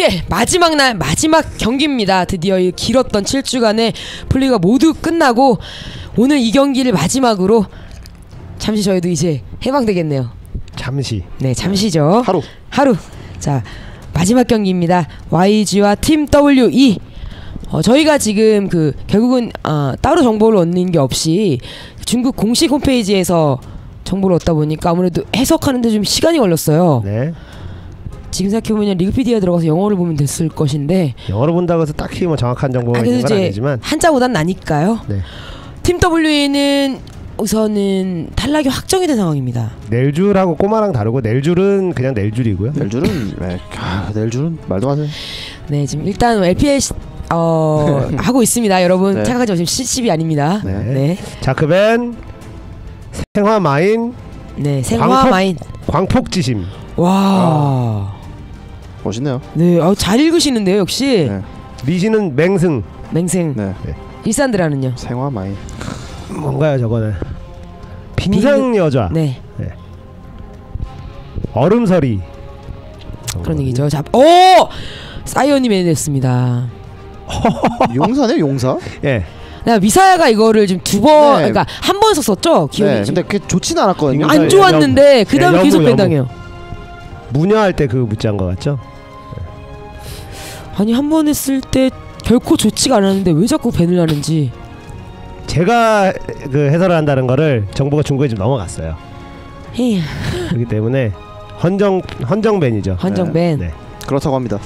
LPL 마지막 날 마지막 경기입니다. 드디어 이 길었던 7주간의 플레이가 모두 끝나고 오늘 이 경기를 마지막으로 잠시 저희도 이제 해방되겠네요. 잠시 네, 잠시죠. 하루. 하루. 자, 마지막 경기입니다. YG와 팀 WE. 어, 저희가 지금 그 결국은 어, 따로 정보를 얻는 게 없이 중국 공식 홈페이지에서 정보를 얻다 보니까 아무래도 해석하는데 좀 시간이 걸렸어요. 네 지금 생각해보면 리그피디아 들어가서 영어를 보면 됐을 것인데 영어로 본다고 해서 딱히 뭐 정확한 정보가 아, 있는 건 아니지만 한자보단 나니까요. 네. 팀 W는 우선은 탈락이 확정이 된 상황입니다. 넬줄하고 꼬마랑 다르고 넬줄은 그냥 넬줄이고요. 넬줄은 네. 아, 넬줄은 말도 마세요. 네, 지금 일단 LPL 시, 어, 하고 있습니다. 여러분 네. 생각하지 마시고 CCB 아닙니다. 네. 네, 자크벤 생화 마인 네, 생화 광폭? 마인. 광폭 지심 와, 멋있네요. 네, 어, 잘 읽으시는데요, 역시 네. 리시는 맹승 맹생 네. 일산드라는요. 생화 마인. 뭔가요 저거는 빈상 여자 네, 얼음서리 그런 얘기죠. 자, 오, 사이언님이 됐습니다. 용사네 용사. 예나 미사야가 이거를 지금 두 번, 네. 그러니까 한 번 썼었죠. 기억이 네. 좀 근데 그게 좋진 않았거든요. 안 좋았는데 그 다음에 여부, 계속. 배당해요. 무녀할 때그 묻지한 것 같죠? 아니 한 번 했을 때 결코 좋지가 않았는데 왜 자꾸 밴을 하는지. 제가 그 해설을 한다는 거를 정보가 중국에 좀 넘어갔어요. 헤이, 그렇기 때문에 헌정 헌정벤이죠. 한정 밴. 네. 그렇다고 합니다.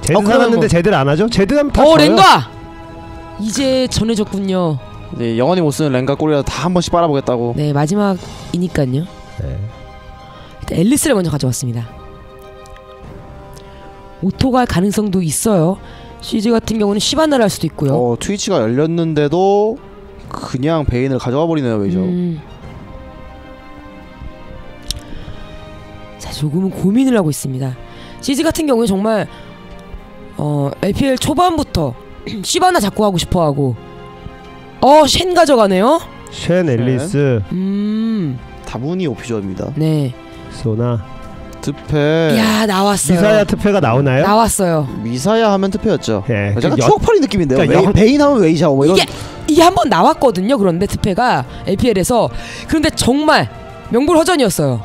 제드 어, 살았는데 뭐- 제대를 안 하죠? 제드 하면 다 어 져요. 랭가 이제 전해졌군요. 네, 영원히 못 쓰는 랭가 꼴이라도 다한 번씩 빨아보겠다고. 네 마지막이니까요. 네. 일단 앨리스를 먼저 가져왔습니다. 오토갈 가능성도 있어요. CG 같은 경우는 시바나를 할 수도 있고요. 어 트위치가 열렸는데도 그냥 베인을 가져와 버리네요 웨이저. 음. 자 조금은 고민을 하고 있습니다. CG 같은 경우에 정말 어 LPL 초반부터 시바나 자꾸 하고 싶어 하고 어 쉔 가져가네요. 쉔 앨리스 음, 다분히 OP적입니다. 네. 소나 트페 야 나왔어요. 미사야 트페가 나오나요? 나왔어요. 미사야 하면 트페였죠. 예. 약간 여- 추억팔이 느낌인데요. 그러니까 웨이- 여- 베인 하면 웨이샤오 뭐 이런. 이게 이게 한번 나왔거든요. 그런데 트페가 LPL에서 그런데 정말 명불허전이었어요.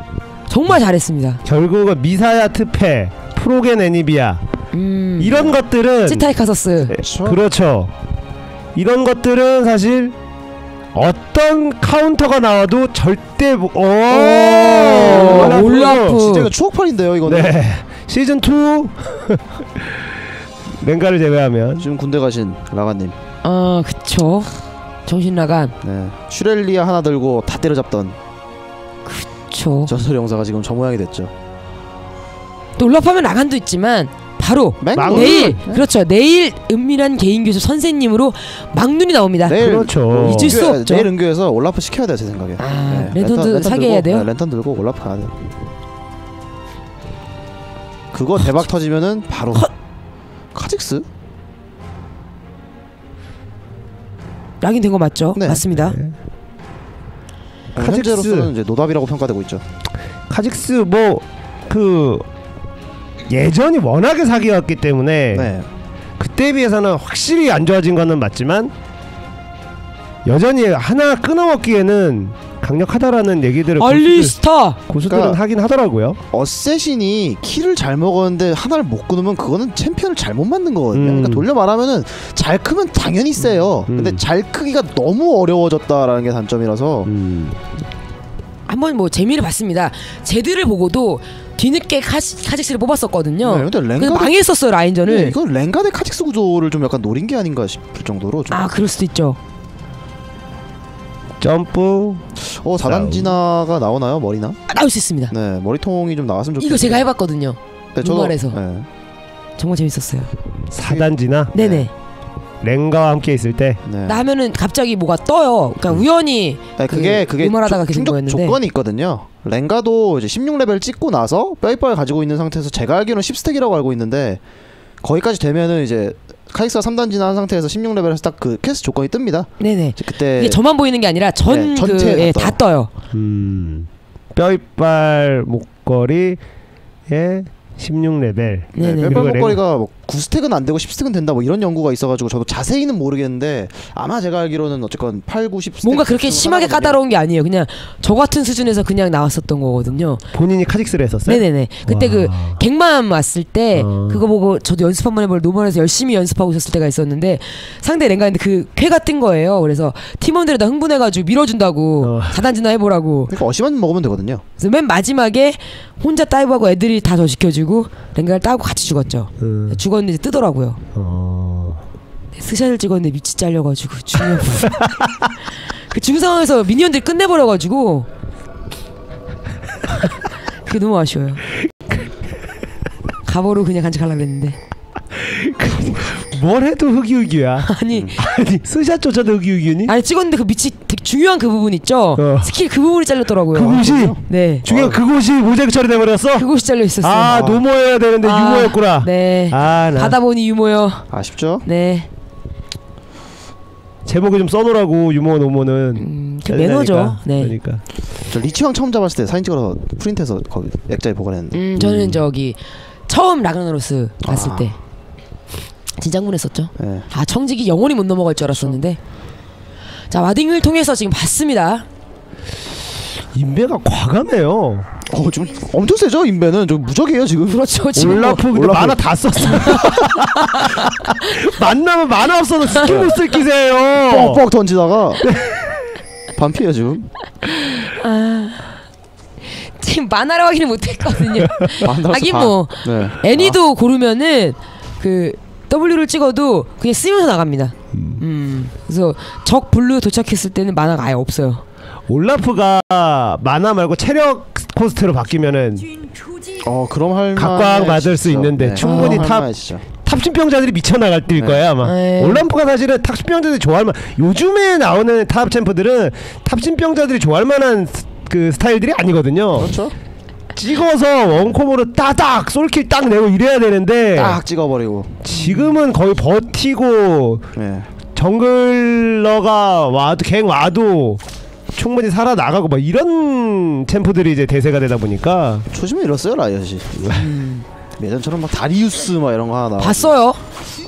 정말 잘했습니다. 결국은 미사야 트페, 프로겐 애니비아 음. 이런 것들은 스타이 카서스. 예, 그렇죠. 이런 것들은 사실 어떤 카운터가 나와도 절대 뭐- 오, 오, 올라프. 진짜 이거 추억팔인데요 이거는. 네 시즌 2 랭가를 제외하면 지금 군대 가신 라가님. 아 그쵸. 정신 나간. 네. 슈렐리아 하나 들고 다 때려잡던 그쵸. 전설 용사가 지금 저 모양이 됐죠. 또 올라프 하면 라간도 있지만 바로 맹 망- 내일 네. 그렇죠. 내일 은밀한 개인 교수 선생님으로 막눈이 나옵니다. 내일 그렇죠. 잊을 수 없죠. 내일 은교에서 올라프 시켜야 돼요 제 생각에. 아, 네, 랜턴도 랜턴 사게 들고, 해야 돼요? 네, 랜턴 들고 올라프 가야 돼. 그거 대박 터지면은 바로 카직스? lock in 된거 맞죠? 네. 맞습니다. 네. 카직스. 카직스. 현재로서는 이제 노답이라고 평가되고 있죠. 카직스 뭐 그 예전이 워낙에 사기였기 때문에 네. 그때에 비해서는 확실히 안 좋아진 거는 맞지만 여전히 하나 끊어먹기에는 강력하다라는 얘기들을 고수들, 알리스타. 고수들 은 그러니까- 하긴 하더라고요. assassin이 킬을 잘 먹었는데 하나를 못 끊으면 그거는 챔피언을 잘못 만든 거거든요. 음. 그러니까 돌려 말하면은 잘 크면 당연히 세요. 음. 근데 잘 크기가 너무 어려워졌다라는 게 단점이라서 음. 한번 뭐 재미를 봤습니다. 제드를 보고도 뒤늦게 카시, 카직스를 뽑았었거든요. 네, 근데 랭가 망했었어요 라인전을. 네, 이건 랭가 대 카직스 구조를 좀 약간 노린 게 아닌가 싶을 정도로 좀 아 그럴 수도 있죠. 점프 어, 다단지나가 나오나요? 머리나? 아, 나올 수 있습니다. 네, 머리통이 좀 나왔으면 좋겠어요. 이거 제가 해봤거든요. 네, 저도- 노말에서. 네. 정말 재밌었어요. 4단 진화 네네. 랭가와 함께 있을 때 네. 나 하면은 갑자기 뭐가 떠요. 그러니까 우연히 네, 그게 그 그게 조- 충족 거였는데. 조건이 있거든요. 랭가도 이제 16레벨 찍고 나서 뼈이빨 가지고 있는 상태에서 제가 알기로는 10stack이라고 알고 있는데 거기까지 되면은 이제 카직스가 4단 진화 한 상태에서 16레벨에서 딱 그 퀘스트 조건이 뜹니다. 네네. 그때 이게 저만 보이는 게 아니라 전 네, 그 전체에 예, 다다 떠요. 음. 뼈이빨 목걸이에 16레벨. 네, 네네. 그리고 뼈이빨 목걸이가 뭐 9stack은 안 되고 10stack은 된다 뭐 이런 연구가 있어가지고 저도 자세히는 모르겠는데 아마 제가 알기로는 어쨌건 8, 9, 10 뭔가 그렇게 심하게. 까다로운 게 아니에요. 그냥 저 같은 수준에서 그냥 나왔었던 거거든요. 본인이 카직스를 했었어요? 네네네. 그때 그 와. 갱맘 왔을 때 어. 그거 보고 저도 연습 한번 해볼 normal에서 열심히 연습하고 있었을 때가 있었는데 상대 랭가인데 그 퀘가 뜬 거예요. 그래서 팀원들이 다 흥분해가지고 밀어준다고 어. 자단지나 해보라고. 그러니까 어시만 먹으면 되거든요. 그래서 맨 마지막에 혼자 다이브하고 애들이 다저 지켜주고 랭가를 따고 같이 죽었죠. 음. 죽 었는데 이제 뜨더라고요. 어. 스샷을 찍었는데 밑이 잘려가지고 중요한 그 죽은 상황에서 미니언들이 끝내버려가지고 그게 너무 아쉬워요. 가보로 그냥 간직하려고 했는데 뭘 해도 흑이흑이야. 아니 아니 스샷조차도 흑이흑이니? 아니 찍었는데 그 밑이 되게 중요한 그 부분 있죠. 어. 스킬 그 부분이 잘렸더라고요. 그곳이 네 중요한 그곳이 모자이크 처리돼 버렸어. 그곳이 잘려 있었어요. 아 노모여야 되는데 아, 유모였구나. 네 아, 나 가다 보니 유모요. 아쉽죠? 네 제목에 좀 써놓으라고 유모 노모는. 음, 그 매너죠. 네. 그러니까. 저 리치왕 처음 잡았을 때 사진 찍어서 프린트해서 거기 액자에 보관했는데 음 저는 저기 처음 라그나로스 봤을 아. 때 진짜 흥분했었죠. 네. 아 청지기 영원히 못 넘어갈 줄 알았었는데 자 warding을 통해서 지금 봤습니다 인베가 과감해요. 어, 좀 엄청 세죠 인베는 좀 무적이에요 지금. 그렇죠 지금 뭐 올라프 근데 올라프. 마나 다 썼어. 만나면 마나 없어도 스킬 못쓸 기세예요. 뻑뻑 던지다가 반피해요 지금. 지금 마나로 확인을 못했거든요 반 하긴 뭐 네. 애니도 고르면은 그 W를 찍어도 그냥 쓰면서 나갑니다 음 그래서 적 블루 도착했을 때는 마나가 아예 없어요 올라프가 마나 말고 체력 코스트로 바뀌면은 어 그럼 할 각광 받을 수. 있는데 네. 충분히 할 탑-. 탑신병자들이 미쳐 나갈 뛸 네. 거야 아마. 네. 올라프가 사실은 탑신병자들이 좋아할 만. 요즘에 나오는 top 챔프들은 탑신병자들이 좋아할 만한 스- 그 스타일들이 아니거든요. 그렇죠. 찍어서 원콤으로 따닥 솔킬 딱 내고 이래야 되는데 딱 찍어버리고. 지금은 거의 버티고 네. jungler가 와도 갱 와도 충분히 살아 나가고 막 이런 챔프들이 이제 대세가 되다 보니까 초심을 잃었어요 라이엇이. 예전처럼 막 다리우스 막 이런 거 하나. 봤어요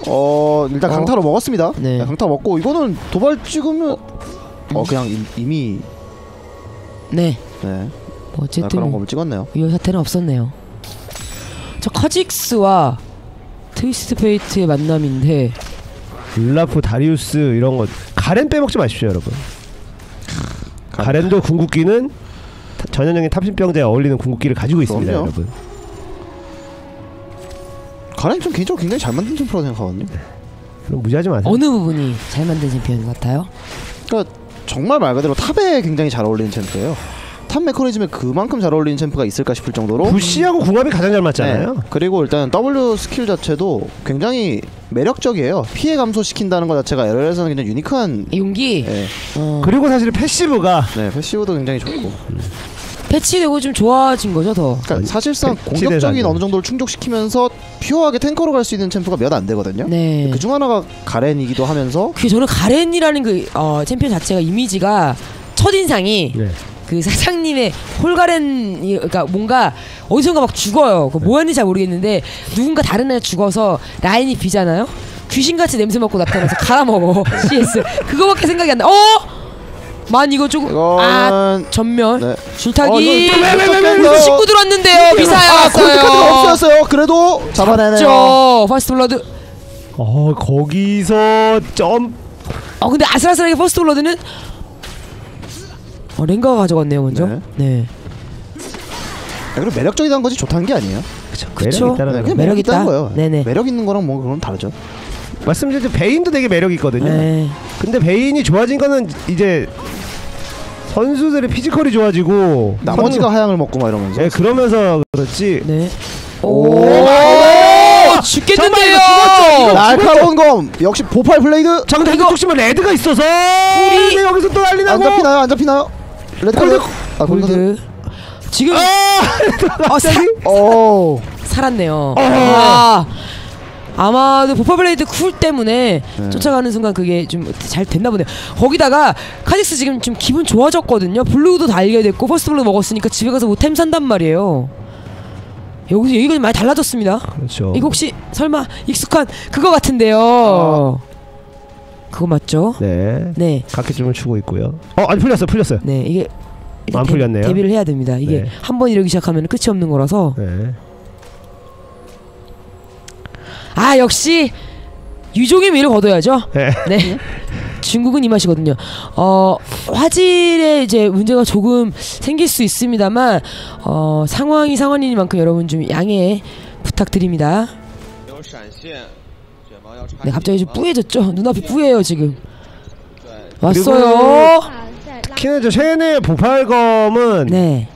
어 일단 어. 강타로 먹었습니다. 네. 네. 강타 먹고 이거는 도발 찍으면 어 그냥 이, 이미 네 네 어쨌든 검을 찍었네요. 위험 사태는 없었네요 저 카직스와 트위스트 페이트의 만남인데 올라프 다리우스 이런 거 가렌 빼먹지 마십시오 여러분 가렌도 궁극기는 타- 전형적인 탑신병자에 어울리는 궁극기를 가지고 있습니다 그럼요. 여러분 가렌 좀 개인적으로 굉장히 잘 만든 챔프라고 생각하거든요. 그럼 무시하지 마세요 어느 부분이 잘 만든 챔피언 같아요? 그러니까 정말 말 그대로 top에 굉장히 잘 어울리는 champ예요. top 메커니즘에 그만큼 잘 어울리는 champ가 있을까 싶을 정도로 bush하고 궁합이 가장 잘 맞잖아요 네. 그리고 일단 W 스킬 자체도 굉장히 매력적이에요. 피해 감소시킨다는 것 자체가 LoL에서는 굉장히 unique한 용기 예. 어, 그리고 사실 passive가 네, passive도 굉장히 좋고. 패치되고 좀 좋아진 거죠 더 그러니까 사실상 시- 공격적인. 어느 정도를 충족시키면서 pure하게 tanker로 갈 수 있는 champ가 몇 안 되거든요. 네. 그중 하나가 가렌이기도 하면서 그 저는 가렌이라는 그 어, 챔피언 자체가 이미지가 첫 인상이 네. 그 사장님의 홀가렌이 그러니까 뭔가 어디선가 막 죽어요. 그 뭐하는지 잘 모르겠는데 누군가 다른 애 죽어서 라인이 비잖아요. 귀신같이 냄새 맡고 나타나서 갈아먹어 CS 그거밖에 생각이 안 나. 어? 만 이거 조금 아 이거는 전면 네. 줄타기 어, 왜, 왜, 왜, 왜, 친구 들어왔는데요 미사야 아, 왔어요. 없었어요. 그래도 잡아내네요. 저 First Blood. 어 거기서 점어 근데 아슬아슬하게 First Blood는 어 랭가가 가져갔네요 먼저. 네. 네. 아, 그리고 매력적이다는 거지 좋다는 게 아니에요. 그쵸, 그쵸. 매력 있다는 네, 거. 그냥 매력 매력 있다는 있다? 거예요. 네네. 매력 있는 거랑 뭐 그건 다르죠. 말씀드린 베인도 되게 매력 있거든요 네. 근데 베인이 좋아진 거는 이제 선수들의 피지컬이 좋아지고 나머지가 하향을 먹고 막 이러면서. 네, 그러면서 그렇지 네. 오. 오, 죽겠는데요. 날카로운 검 역시 보팔 블레이드 자 근데 이거- 이거 면 레드가 있어서 우리- 여기서 또 난리 안 나고 잡히나요? 안 잡히나요? 레드 골드-. 아 골드. 지금 아! 어, 사, 오. 살았네요. 어. 아, 아마도 보파블레이드 쿨 때문에 네. 쫓아가는 순간 그게 좀 잘 됐나 보네요. 거기다가 카직스 지금 좀 기분 좋아졌거든요. 블루도 달게 됐고 First Blood 먹었으니까 집에 가서 뭐템 산단 말이에요. 여기서 여기가 좀 많이 달라졌습니다. 그렇죠. 이거 혹시 설마 익숙한 그거 같은데요. 그거 맞죠? 네. 네. 각기춤을 추고 있고요. 어, 아니 풀렸어, 풀렸어요. 네. 이게 안 대- 풀렸네요. 대비를 해야 됩니다. 이게 네. 한번 이러기 시작하면 끝이 없는 거라서. 네. 아 역시 유종의 미를 거둬야죠. 네. 네. 중국은 이 맛이거든요. 어 화질에 이제 문제가 조금 생길 수 있습니다만 어 상황이 상황이니만큼 여러분 좀 양해 부탁드립니다. 네, 갑자기 좀 뿌얘졌죠? 눈앞이 뿌예요 지금. 왔어요. 특히나 저 쉔의 보팔검은 네.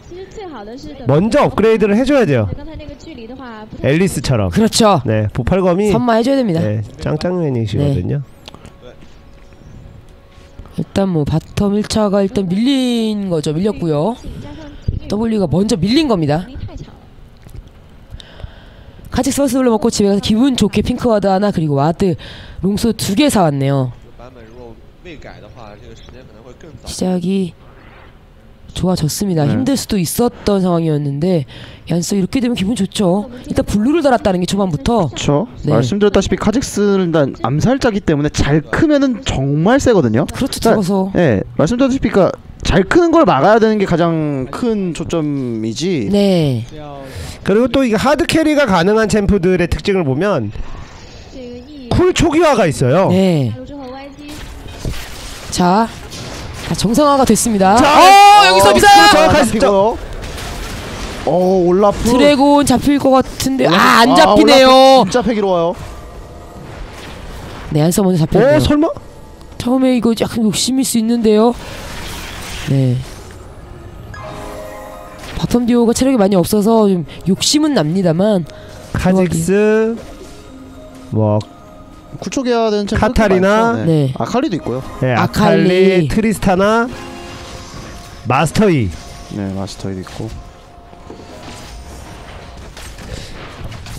먼저 업그레이드를 해줘야 돼요. 앨리스처럼. 그렇죠. 네, 보팔검이 선마해줘야 됩니다. 네, 짱짱맨이시거든요. 네. 일단 뭐 bottom 1차가 일단 밀린 거죠. 밀렸고요. WE가 먼저 밀린 겁니다. 같이 서스블로 먹고 집에 가서 기분 좋게 pink ward 하나 그리고 ward 롱소 두 개 사왔네요. 시작이 좋아졌습니다. 네. 힘들 수도 있었던 상황이었는데 얀스 이렇게 되면 기분 좋죠. 일단 블루를 달았다는 게 초반부터. 그렇죠. 네. 말씀드렸다시피 카직스는 일단 암살자기 때문에 잘 크면은 정말 세거든요. 그렇죠. 그러니까, 서 네, 말씀드렸다시피 그러니까 잘 크는 걸 막아야 되는 게 가장 큰 초점이지. 네. 그리고 또 이 하드 캐리가 가능한 챔프들의 특징을 보면 cool 초기화가 있어요. 네. 자, 다 정상화가 됐습니다. 자, 어, 어 여기서 어, 미사. 정확하시죠. 어, 어, 올라프. 드래곤 잡힐 것 같은데 올라프. 아, 안 아, 잡히네요. 아, 진짜 패기로워요. 네, 안서 먼저 잡혔네요. 설마? 처음에 이거 약간 욕심일 수 있는데요. 네. bottom 듀오가 체력이 많이 없어서 좀 욕심은 납니다만 카직스 뭐 쿨초기화 되는 카타리나. 많죠. 네. 아칼리도 있고요. 네, 아칼리. 아칼리, 트리스타나, 마스터이. 네 마스터이도 있고.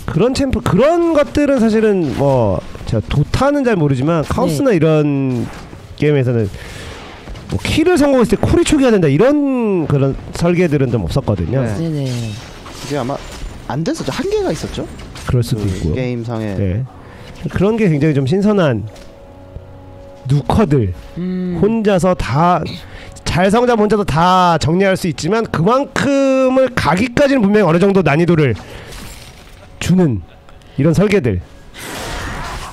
그런 챔프 그런 것들은 사실은 뭐 제가 도타는 잘 모르지만 카오스나 네. 이런 게임에서는 뭐 키를 성공했을 때 쿨이 초기화 된다 이런 그런 설계들은 좀 없었거든요. 네. 네네. 이게 아마 안 됐었죠. 한계가 있었죠. 그럴 수도 그 있고요. 게임 상에. 네. 그런 게 굉장히 좀 신선한 누커들 음. 혼자서 다 잘 성장 혼자서 다 정리할 수 있지만 그만큼을 가기까지는 분명히 어느 정도 난이도를 주는 이런 설계들.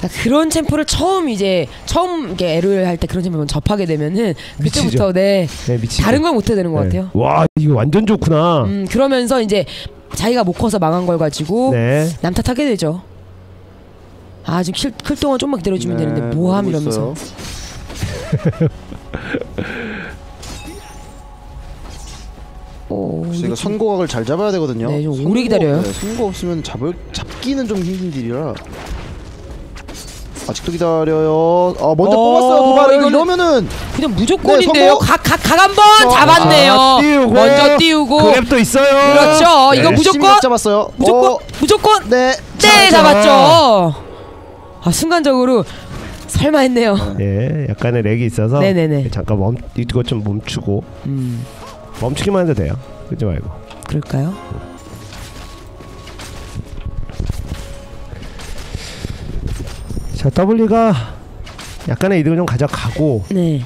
그러니까 그런 챔프를 처음 이제 처음 이렇게 애를 할때 그런 챔프를 접하게 되면은 그때부터. 네 네. 다른 걸 못해야 되는 것 네. 같아요. 와 이거 완전 좋구나. 음 그러면서 이제 자기가 못 커서 망한 걸 가지고 네. 남 탓하게 되죠. 아 지금 클, 클 동안 좀만 기다려주면 네, 되는데 뭐함 이러면서. 오, 이거 선고각을 잘 잡아야 되거든요. 네, 좀 선고- 오래 기다려요. 네, 선고 없으면 잡을 잡기는 좀 힘든 딜이라. 아직도 기다려요. 아 먼저 어, 뽑았어요 도발을 이거는- 이러면은 그냥 무조건인데요. 네, 성공! 각각 한 번 잡았네요. 아, 띄우고 먼저 띄우고 그랩도 있어요. 그렇죠. 이거 네. 무조건 심각 잡았어요. 무조건 어, 무조건 네. 네 잡았죠. 잡았죠. 아 순간적으로 설마 했네요. 예, 약간의 렉이 있어서 네네네. 잠깐 멈 이거 좀 멈추고 음 멈추기만 해도 돼요. 그러지 말고. 그럴까요? 자, W가 약간의 이득을 좀 가져가고 네.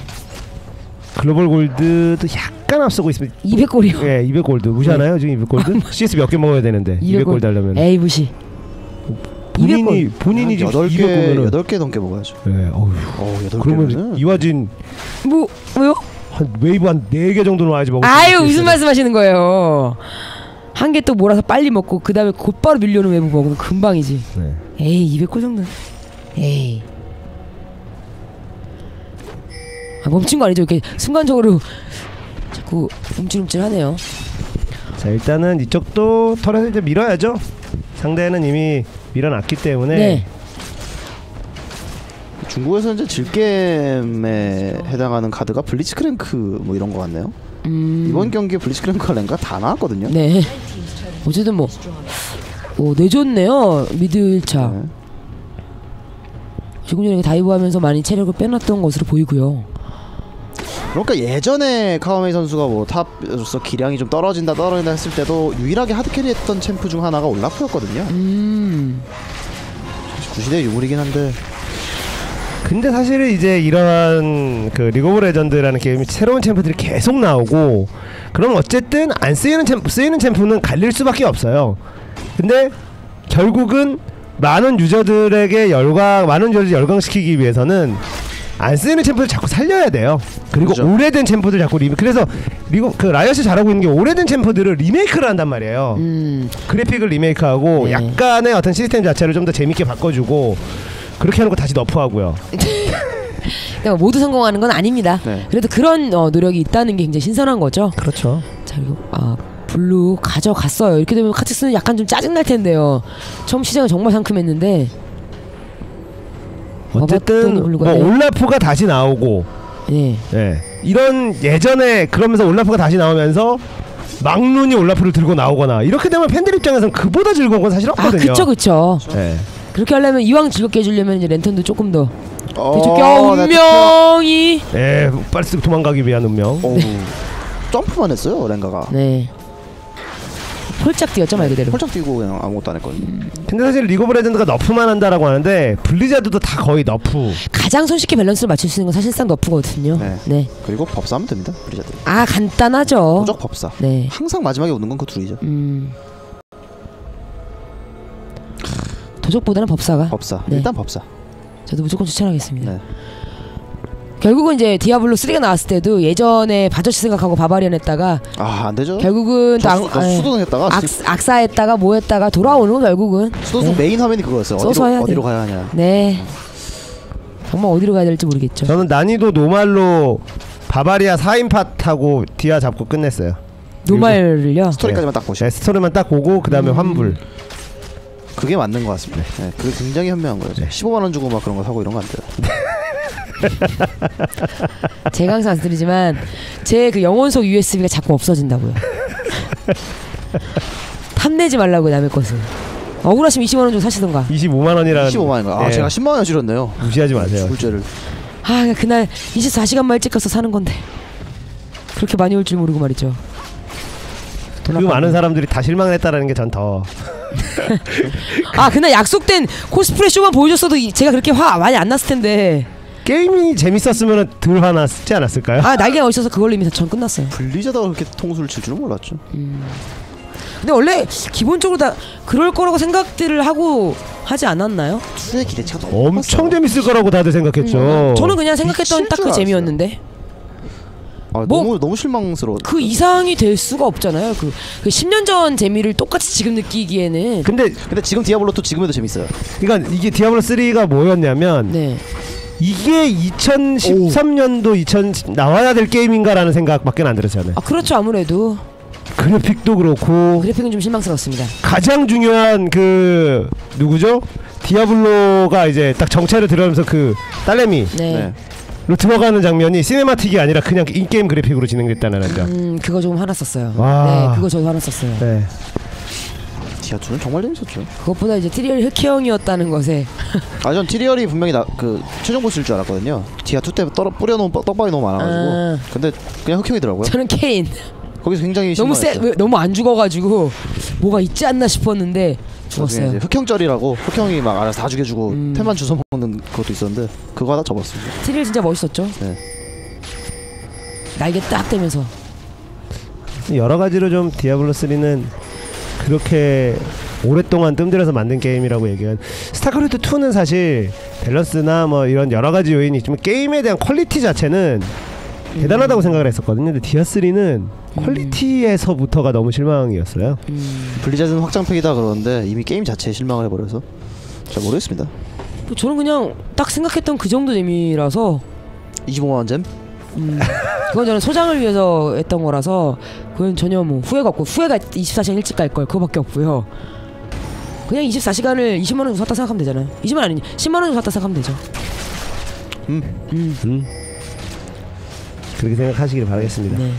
글로벌 골드도 약간 앞서고 있습니다. 200골이요. 예, 200골드 무시하나요? 지금 200골드? CS 몇 개 먹어야 되는데 200 골. 200골드 하려면 에이 무시. 본인이 본인이 지금 8개 200골드면 8개 넘게 먹어야죠. 예, 어휴. 어, 8개면은 그러면 이화진 뭐 뭐요? 한 웨이브 한 4개 정도는 와야지 먹을 수 아유. 무슨 말씀 하시는 거예요? 한 개 또 몰아서 빨리 먹고 그 다음에 곧바로 밀려오는 외부 먹으면 금방이지. 네. 에이 200골 정도는. 에이. 아, 멈춘 거 아니죠? 이렇게 순간적으로 자꾸 움찔움찔하네요. 자, 일단은 이쪽도 털에서 이제 밀어야죠. 상대는 이미 밀어놨기 때문에 네. 중국에서 이제 질게임에 해당하는 카드가 블리츠크랭크 뭐 이런 거 같네요. 음. 이번 경기에 블리츠크랭크가 랭가 다 나왔거든요. 네. 어쨌든 뭐, 오 내줬네요 mid 1차. 네. 조금 전에 다이브하면서 많이 체력을 빼놨던 것으로 보이고요. 그러니까 예전에 카와메이 선수가 뭐 top으로서 기량이 좀 떨어진다 떨어진다 했을 때도 유일하게 hard carry했던 champ 중 하나가 올라프였거든요. 음. 구시대 유물이긴 한데 근데 사실은 이제 이런 그 리그 오브 레전드라는 게임이 새로운 champ들이 계속 나오고 그럼 어쨌든 안 쓰이는 champ 쓰이는 champ는 갈릴 수밖에 없어요. 근데 결국은 많은 user들에게 열광 많은 user들 열광시키기 위해서는 안 쓰이는 champ를 자꾸 살려야 돼요. 그리고 그죠. 오래된 champ들 자꾸 리메 그래서 리그 그 라이엇이 잘하고 있는 게 오래된 champ들을 리메이크를 한단 말이에요. 음. 그래픽을 리메이크하고 네. 약간의 어떤 시스템 자체를 좀 더 재밌게 바꿔주고 그렇게 하는 거 다시 nerf하고요. 그러니까 모두 성공하는 건 아닙니다. 네. 그래도 그런 어, 노력이 있다는 게 굉장히 신선한 거죠. 그렇죠. 자 그리고 아 블루 가져갔어요. 이렇게 되면 카직스는 약간 좀 짜증 날 텐데요. 처음 시작은 정말 상큼했는데 어쨌든 뭐 네. 올라프가 다시 나오고 예. 예. 이런 예전에 그러면서 올라프가 다시 나오면서 막눈이 올라프를 들고 나오거나 이렇게 되면 팬들 입장에서는 그보다 즐거운 건 사실 아 없거든요. 그쵸 그쵸. 예. 그렇게 하려면 이왕 즐겁게 해주려면 이제 랜턴도 조금 더 어, 대충 네, 운명이 예, 빨리 도망가기 위한 운명. 어우, 점프만 했어요 랭가가 네 홀짝 뛰었죠 말 그대로. 홀짝 뛰고 그냥 아무것도 안 했거든요. 근데 사실 리그 오브 레전드가 nerf만 한다라고 하는데 블리자드도 다 거의 nerf. 가장 손쉽게 밸런스를 맞출 수 있는 건 사실상 nerf거든요. 네. 네. 그리고 법사하면 됩니다 블리자드. 아 간단하죠. 무적 법사. 네. 항상 마지막에 오는 건 그 둘이죠. 음. 도적보다는 법사가. 법사. 네. 일단 법사. 저도 무조건 추천하겠습니다. 네. 결국은 이제 디아블로 3가 나왔을 때도 예전에 바저시 생각하고 바바리안 했다가 아 안 되죠. 결국은 저또 수, 악- 저 아, 수도전 했다가 악, 악사했다가 뭐 했다가 돌아오는 거 결국은 수도전 네. 메인 화면이 그거였어요. 써서 어디로 어디로 돼요. 가야 하냐. 네 정말 어디로 가야 될지 모르겠죠. 저는 난이도 normal로 바바리아 4인팟 하고 디아 잡고 끝냈어요. normal을요. 스토리까지만 딱 보시면 네, 스토리만 딱 보고 그 다음에 음. 환불. 그게 맞는 것 같습니다. 네. 그게 굉장히 현명한 거예요. 네. 15만 원 주고 막 그런 거 사고 이런 거 안 돼요. 제가 항상 말씀드리지만 제 그 영원석 USB가 자꾸 없어진다고요. 탐내지 말라고 남의 것을. 억울하시면 20만 원 주고 사시던가. 25만 원이라는. 15만 원인가? 아 예, 제가 10만 원 줄였네요. 무시하지 마세요. 줄제를. 아 그날 24시간만 일찍 가서 사는 건데 그렇게 많이 올 줄 모르고 말이죠. 돈 그. 많은 사람들이 다 실망했다라는 게 전 더. 아 그날 약속된 코스프레 쇼만 보여줬어도 이- 제가 그렇게 화 많이 안 났을 텐데 게임이 재밌었으면 덜 화났지 않았을까요? 아 날개가 멋있어서 그걸로 이미 전 끝났어요. 블리자드가 그렇게 통수를 칠 줄은 몰랐죠. 근데 원래 기본적으로 다 그럴 거라고 생각들을 하고 하지 않았나요? 투의 기대치가 너무 엄청 컸어요. 재밌을 거라고 다들 생각했죠. 음, 저는 그냥 생각했던 딱줄 그. 재미였는데 아, 뭐- 너무 너무 실망스러워. 그 이상이 될 수가 없잖아요. 그, 그 10년 전 재미를 똑같이 지금 느끼기에는 근데 근데 지금 디아블로 또 지금에도 재밌어요. 그러니까 이게 디아블로 3가 뭐였냐면 네. 이게 2013년도 2000 나와야 될 게임인가라는 생각밖에 안 들었잖아요. 아 그렇죠 아무래도 그래픽도 그렇고 그래픽은 좀 실망스럽습니다. 가장 중요한 그 누구죠? 디아블로가 이제 딱 정체를 들어가면서 그 딸내미로 네. 네. 들어가는 장면이 cinematic이 아니라 그냥 in-game 그래픽으로 진행됐다는 점. 음 그거 조금 화났었어요. 와. 네 그거 저도 화났었어요. 네. 디아2는 정말 재밌었죠. 그것보다 이제 티리얼 흑형이었다는 것에 아 전 티리얼이 분명히 나, 그 최종 보스일 줄 알았거든요. 디아2 때 떨어 뿌려놓은 뻑- 떡밥이 너무 많아가지고. 아. 근데 그냥 흑형이더라고요. 저는 케인 거기서 굉장히 너무 세. 왜- 너무 안 죽어가지고 뭐가 있지 않나 싶었는데 죽었어요. 흑형절이라고 흑형이 막 알아서 다 죽여주고 음. 템만 주워 먹는 그것도 있었는데 그거 하다 접었습니다. 티리얼 진짜 멋있었죠. 네. 날개 딱 대면서 여러 가지로 좀 디아블로 3는 그렇게 오랫동안 뜸들여서 만든 게임이라고 얘기한 스타크래프트 2는 사실 밸런스나 뭐 이런 여러 가지 요인이 있지만 게임에 대한 퀄리티 자체는 대단하다고 생각을 했었거든요. 근데 디아 3는 quality에서부터가 너무 실망이었어요. 음, 블리자드는 확장팩이다 그러는데 이미 게임 자체에 실망을 해버려서 잘 모르겠습니다. 뭐 저는 그냥 딱 생각했던 그 정도 재미라서 25만 원 잼? 음, 그건 저는 소장을 위해서 했던 거라서 그건 전혀 뭐 후회가 없고 후회가 24시간 일찍 갈 걸 그거밖에 없고요. 그냥 24시간을 20만 원 샀다 생각하면 되잖아요. 20만 원 아니 10만 원 샀다 생각하면 되죠. 음. 음, 음. 그렇게 생각하시길 바라겠습니다. 네.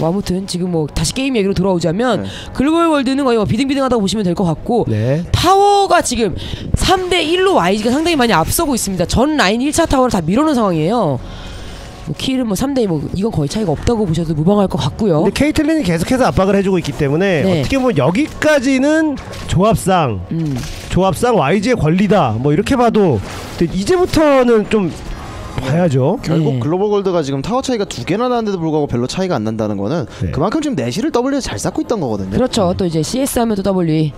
뭐 아무튼 지금 뭐 다시 게임 얘기로 돌아오자면 네. 글로벌 월드는 거의 뭐 비등비등하다고 보시면 될 것 같고 네. 타워가 지금 3대 1로 YG가 상당히 많이 앞서고 있습니다. 전 라인 1차 타워를 다 밀어놓은 상황이에요. 뭐 킬은 뭐 3대 2, 뭐 이건 거의 차이가 없다고 보셔도 무방할 것 같고요. 근데 케이틀린이 계속해서 압박을 해주고 있기 때문에 네. 어떻게 보면 여기까지는 조합상 음. 조합상 YG의 권리다 뭐 이렇게 봐도 이제부터는 좀 봐야죠. 결국 네. 글로벌 골드가 지금 타워 차이가 두 개나 나는데도 불구하고 별로 차이가 안 난다는 거는 네. 그만큼 지금 내실을 W에서 잘 쌓고 있던 거거든요. 그렇죠. 또 이제 CS 하면 또 W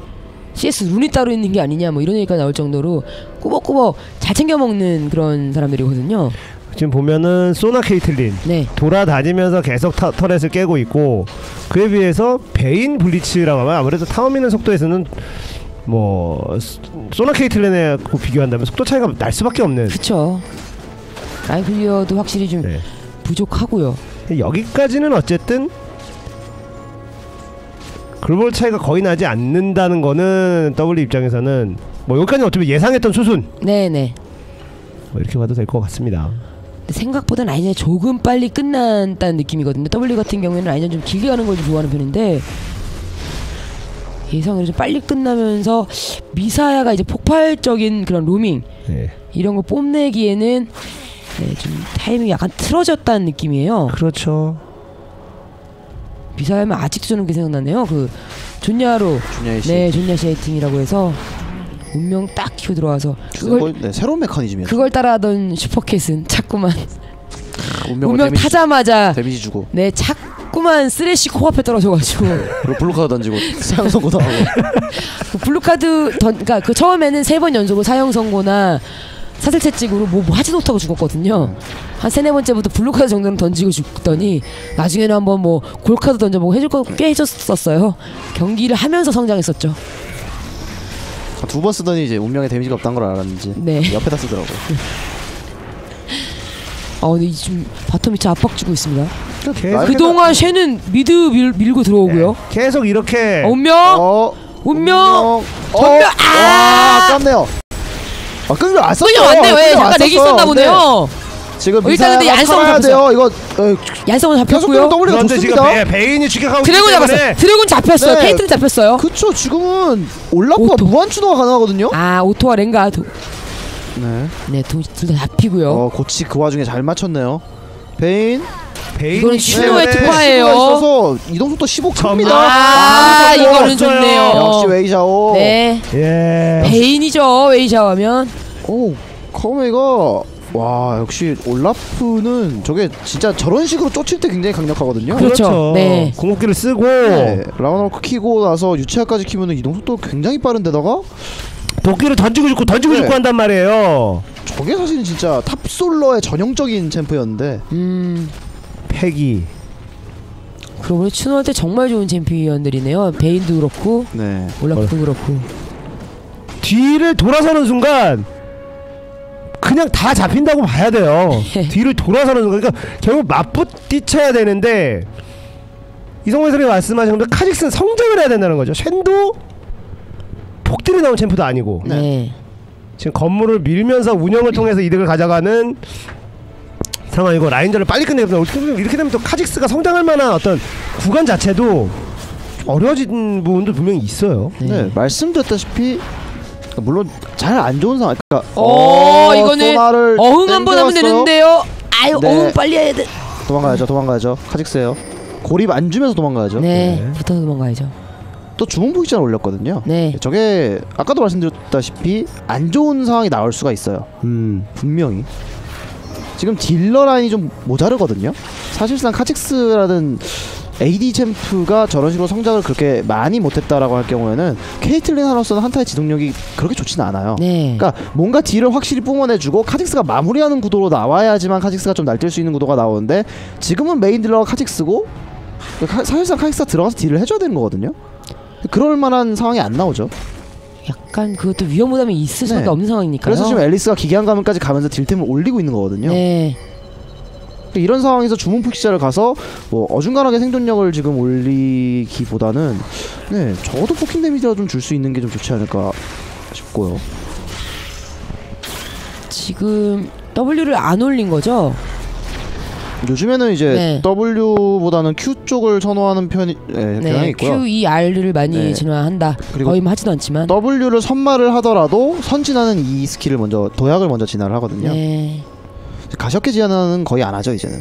CS 룬이 따로 있는 게 아니냐 뭐 이런 얘기가 나올 정도로 꾸벅꾸벅 잘 챙겨 먹는 그런 사람들이거든요. 지금 보면은 소나 케이틀린 네. 돌아다니면서 계속 터, 터렛을 깨고 있고 그에 비해서 베인 블리츠라고 하면 아무래도 타워 미는 속도에서는 뭐 소- 소나 케이틀린하고 비교한다면 속도 차이가 날 수밖에 없는 그렇죠. 라인 clear도 확실히 좀 네. 부족하고요. 여기까지는 어쨌든 글로벌 차이가 거의 나지 않는다는 거는 WE 입장에서는 뭐 여기까지는 어쩌면 예상했던 수순 네네. 뭐 이렇게 봐도 될 것 같습니다. 생각보다 라인이 조금 빨리 끝난다는 느낌이거든요. W 같은 경우에는 라인이 좀 길게 가는 걸좀 좋아하는 편인데 예상으로 좀 빨리 끝나면서 미사야가 이제 폭발적인 그런 로밍 네. 이런 거 뽐내기에는 네, 좀 타이밍이 약간 틀어졌다는 느낌이에요. 그렇죠. 미사야면 아직도 저는 그 생각나네요. 그 존야로 씨. 네 존야 시에이팅이라고 해서 운명 딱 키고 들어와서 그걸 그걸 네, 새로운 메커니즘이었죠. 그걸 따라하던 슈퍼캣은 자꾸만 운명을 운명 damage, 타자마자 damage 주고 네 자꾸만 쓰레쉬 코앞에 떨어져가지고 그리고 블루카드 던지고 사형 선고 당하고 그 블루카드 던 그러니까 그 처음에는 세 번 연속으로 사형 선고나 사슬 채찍으로 뭐, 뭐 하지도 못하고 죽었거든요. 한 세네 번째부터 블루카드 정도는 던지고 죽더니 나중에는 한번 뭐 골카드 던져보고 해줄 거 꽤 해줬었어요. 경기를 하면서 성장했었죠. 두 번 쓰더니 이제 운명의 damage가 없다는 걸 알았는지 네. 옆에다 쓰더라고. 아 근데 좀 바텀이 압박 주고 있습니다. 계속, 그동안 쉔은 미드 밀, 밀고 들어오고요. 계속 이렇게 어, 운명, 어, 운명, 점멸. 아! 와, 아깝네요. 아, 끌려 안 썼어요. 끌려 왔네요. 예, 잠깐 안 내기. 있었나 보네요. 네, 지금 어, 일단은 근데 얀성을 살아야 돼요. 이거 어, 계속 잡혔고요. W가 그런데 지금 좋습니다. 베, 베인이 추격하고 드래곤 있기 때문에 잡았어요. 드래곤 잡혔어요. 네. 케이트는 잡혔어요. 그쵸 지금은 올라프가 오토. 무한 추노가 가능하거든요. 아 오토와 렌가 도, 네. 네, 둘다 잡히고요. 어 고치 그 와중에 잘 맞췄네요. 베인 이 이거는 신호의 때문에 특화예요. 가 있어서 이동 속도 15 점- 큽니다. 아, 아, 이거는. 좋네요. 역시 웨이샤오. 네, 예. 베인이죠 웨이샤오하면. 오 카메가 와 역시 올라프는 저게 진짜 저런 식으로 쫓을 때 굉장히 강력하거든요. 그렇죠. 네. 궁극기를 쓰고 네, 라운드 키고 나서 유치아까지 키면은 이동 속도 굉장히 빠른데다가 도끼를 던지고 죽고 던지고 네. 죽고 한단 말이에요. 저게 사실은 진짜 탑솔러의 전형적인 챔프였는데 음, 패기. 그러고 때 정말 좋은 챔피언들이네요. 베인도 그렇고 네 올라프도 그렇고. 뒤를 돌아서는 순간 그냥 다 잡힌다고 봐야 돼요. 뒤를 돌아서는 순간 그러니까 결국 맞붙이쳐야 되는데 이성호 선생님 말씀하신 것처럼 카직스는 성장을 해야 된다는 거죠. 쉔도 폭딜이 나온 챔프도 아니고 네. 지금 건물을 밀면서 운영을 통해서 이득을 가져가는 상황이고 라인전을 빨리 끝내면 어떻게 보면 이렇게 되면 또 카직스가 성장할 만한 어떤 구간 자체도 어려워진 부분도 분명히 있어요. 네, 말씀드렸다시피 물론 잘 안 좋은 상황. 그러니까 어, 이거는 소나를 어흥 한 번 하면. 되는데요. 아유 네. 어흥 빨리 해야 돼. 도망가야죠, 도망가야죠. 카직스예요. 고립 안 주면서 도망가야죠. 네, 네. 붙어서 도망가야죠. 또 주문 포지션을 올렸거든요. 네. 저게 아까도 말씀드렸다시피 안 좋은 상황이 나올 수가 있어요. 음. 분명히. 지금 딜러 라인이 좀 모자르거든요. 사실상 카직스라는 AD 챔프가 저런 식으로 성장을 그렇게 많이 못했다라고 할 경우에는 케이틀린 하나로서는 한타의 지속력이 그렇게 좋지는 않아요. 네. 그러니까 뭔가 딜을 확실히 뿜어내주고 카직스가 마무리하는 구도로 나와야지만 카직스가 좀 날뛸 수 있는 구도가 나오는데 지금은 메인 딜러가 카직스고 카- 사실상 카직스가 들어가서 딜을 해줘야 되는 거거든요. 그럴 만한 상황이 안 나오죠. 약간 그것도 위험 부담이 있을 수밖에 네. 없는 상황이니까요. 그래서 지금 앨리스가 기괴한 가면까지 가면서 딜템을 올리고 있는 거거든요. 네. 이런 상황에서 주문포식자를 가서 뭐 어중간하게 생존력을 지금 올리기보다는 네 적어도 poking damage라 좀 줄 수 있는 게 좀 좋지 않을까 싶고요. 지금 W를 안 올린 거죠? 요즘에는 이제 네. W보다는 Q 쪽을 선호하는 편이 예, 경향이 네, 있고요. Q, E, R를 많이 네. 진화한다. 그리고 거의 뭐 하지도 않지만. W를 선마를 하더라도 선진하는 이 스킬을 먼저 도약을 먼저 진화를 하거든요. 네. 가볍게 진화는 거의 안 하죠 이제는.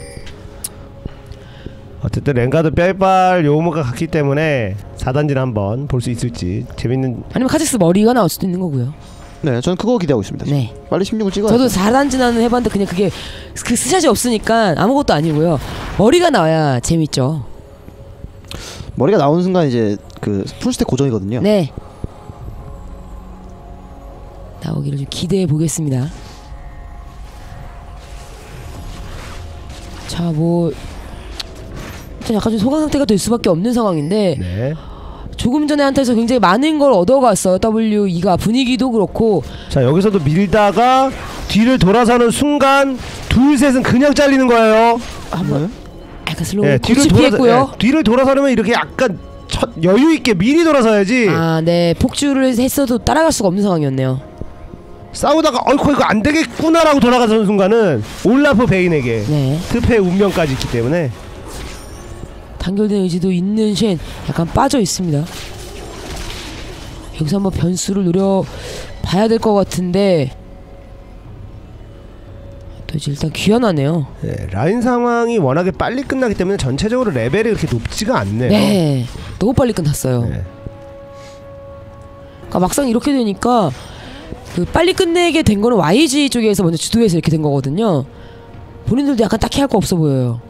어쨌든 랭가드 뼈이빨 요모가 같기 때문에 4단지를 한번 볼 수 있을지 재밌는 아니면 카직스 머리가 나올 수도 있는 거고요. 네, 저는 그거 기대하고 있습니다. 지금. 네. 빨리 16을 찍어야 저도 4단 진화는 해봤는데 그냥 그게 그 스샷이 없으니까 아무것도 아니고요. 머리가 나와야 재밌죠. 머리가 나오는 순간 이제 그 풀스택 고정이거든요. 네. 나오기를 좀 기대해 보겠습니다. 자, 뭐 약간 좀 소강 상태가 될 수밖에 없는 상황인데 네. 조금 전에 한타에서 굉장히 많은 걸 얻어갔어요. WE가 분위기도 그렇고 자 여기서도 밀다가 뒤를 돌아서는 순간 둘 셋은 그냥 잘리는 거예요. 한번 약간 slow 예, 네, 돌아서- 피했고요. 예, 뒤를 돌아서려면 이렇게 약간 첫 여유 있게 미리 돌아서야지. 아, 네. 폭주를 했어도 따라갈 수가 없는 상황이었네요. 싸우다가 어이구 이거 안 되겠구나라고 돌아가서는 순간은 올라프 베인에게 네. 특패 운명까지 있기 때문에 단결된 의지도 있는 쉔 약간 빠져 있습니다. 여기서 한번 변수를 노려 봐야 될 것 같은데 또 이제 일단 귀환하네요. 예, 라인 상황이 워낙에 빨리 끝나기 때문에 전체적으로 레벨이 그렇게 높지가 않네요. 네, 너무 빨리 끝났어요. 네. 그러니까 막상 이렇게 되니까 그 빨리 끝내게 된 거는 YG 쪽에서 먼저 주도해서 이렇게 된 거거든요. 본인들도 약간 딱히 할 거 없어 보여요.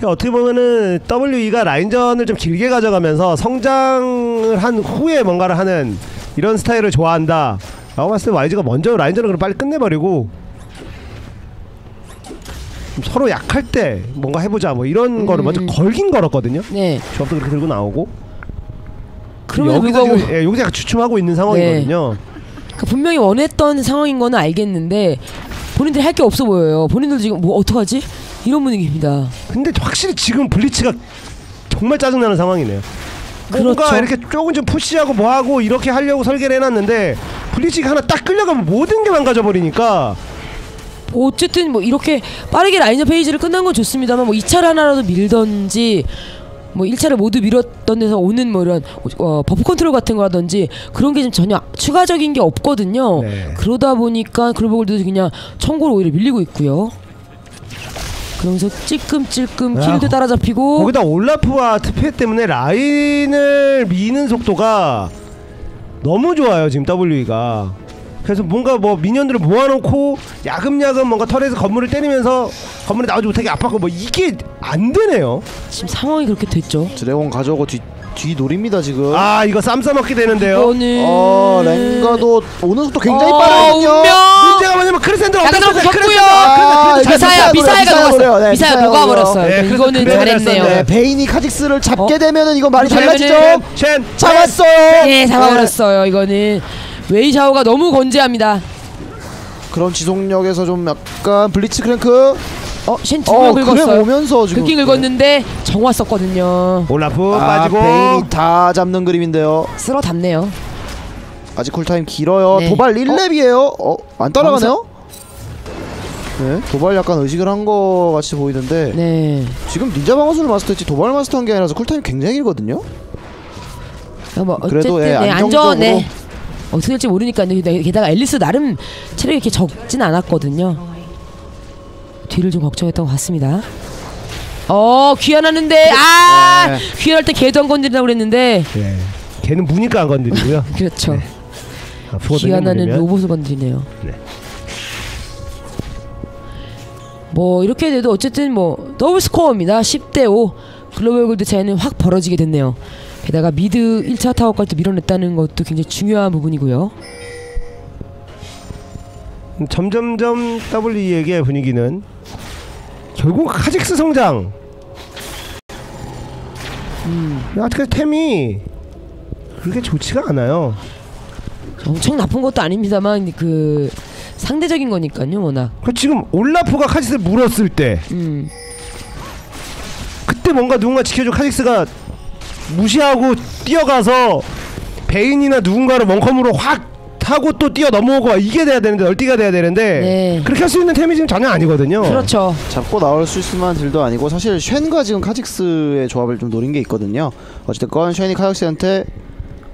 그러니까 어떻게 보면은 WE가 라인전을 좀 길게 가져가면서 성장을 한 후에 뭔가를 하는 이런 스타일을 좋아한다. 라고 봤을 때 YG가 먼저 라인전을 그럼 빨리 끝내버리고 좀 서로 약할 때 뭔가 해보자 뭐 이런 거를 음. 먼저 걸긴 걸었거든요. 네, 조합도 그렇게 들고 나오고 그럼에도 여기서 지금, 예, 여기서 약간 주춤하고 있는 상황이거든요. 그러니까 분명히 원했던 상황인 거는 알겠는데 본인들이 할 게 없어 보여요. 본인들도 지금 뭐 어떡하지? 이런 분위기입니다. 근데 확실히 지금 블리츠가 정말 짜증나는 상황이네요. 뭔가 그렇죠. 이렇게 조금 좀 푸시하고 뭐하고 이렇게 하려고 설계를 해놨는데 블리츠가 하나 딱 끌려가면 모든 게 망가져 버리니까 어쨌든 뭐 이렇게 빠르게 라인업 페이지를 끝난 건 좋습니다만 뭐 2차를 하나라도 밀던지 뭐 1차를 모두 밀었던 데서 오는 뭐 이런 어, buff 컨트롤 같은 거라든지 그런 게 지금 전혀 추가적인 게 없거든요. 네. 그러다 보니까 글로벌도 그냥 청고로 오히려 밀리고 있고요. 그러면서 찔끔찔끔 야, 킬도 따라잡히고 거기다 올라프와 트페 때문에 라인을 미는 속도가 너무 좋아요 지금 WE가 그래서 뭔가 뭐 미니언들을 모아놓고 야금야금 뭔가 털에서 건물을 때리면서 건물에 나오지 못하게 압박하고 뭐 이게 안 되네요 지금 상황이 그렇게 됐죠. 드래곤 가져오고 뒤, 뒤 노립니다 지금. 아 이거 쌈 싸먹게 되는데요 이거는 어 랭가도 오는 속도 굉장히 어, 빠르거든요. 운명! 문제가 뭐냐면? 좀 겼고요. 아, 이거 미사야 미사야 미사야가. 녹았어요. 네, 미사야 녹아버렸어요. 네, 이거는 잘했네요. 네, 베인이 카직스를 잡게 어? 되면은 이건 말이 그러면은 달라지죠. 쉔 잡았어요. 네, 잡아버렸어요. 이거는 웨이샤오가 너무 건재합니다. 그런 지속력에서 좀 약간 블리츠 크랭크. 어, 쉔두 어명 그래 긁었어요. 오면서 지금 긁긴 긁었는데 정화 썼거든요. 올라프 아, 빠지고 베인이 다 잡는 그림인데요. 쓸어 담네요. 아직 cool time 길어요. 네. 도발 1렙이에요. 어? 안 따라가네요? 네, 도발 약간 의식을 한 거 같이 보이는데 네. 지금 닌자 방어술을 마스터했지 도발 마스터한 게 아니라서 cool time 굉장히 길거든요. 어, 뭐 그래도, 예, 네, 안정적으로. 안전 네. 어떻게 될지 모르니까 게다가 앨리스 나름 체력이 이렇게 적진 않았거든요. 뒤를 좀 걱정했던 것 같습니다. 어 귀환하는데 아 네. 귀환할 때 개도 안 건드린다고 그랬는데 예. 개는 무니까 안 건드리고요 그렇죠. 아, 부어도 귀환하는. 로봇을 건드리네요. 네. 뭐 이렇게 돼도 어쨌든 뭐 double score입니다. 10대 5 global gold 차이는 확 벌어지게 됐네요. 게다가 미드 1차 타워까지 밀어냈다는 것도 굉장히 중요한 부분이고요. 점점점 WE에게 분위기는 결국 카직스 성장. 음, 아직까지 템이 그렇게 좋지가 않아요. 엄청 나쁜 것도 아닙니다만 그 상대적인 거니까요, 워낙. 그 지금 올라프가 카직스를 물었을 때 음, 그때 뭔가 누군가 지켜줘 카직스가 무시하고 뛰어가서 베인이나 누군가를 원콤으로 확 타고 또 뛰어 넘어오고 이게 돼야 되는데 널뛰기가 돼야 되는데 네. 그렇게 할 수 있는 템이 지금 전혀 아니거든요. 그렇죠. 잡고 나올 수 있을 만한 deal도 아니고 사실 쉔과 지금 카직스의 조합을 좀 노린 게 있거든요. 어쨌든 쉔이 카직스한테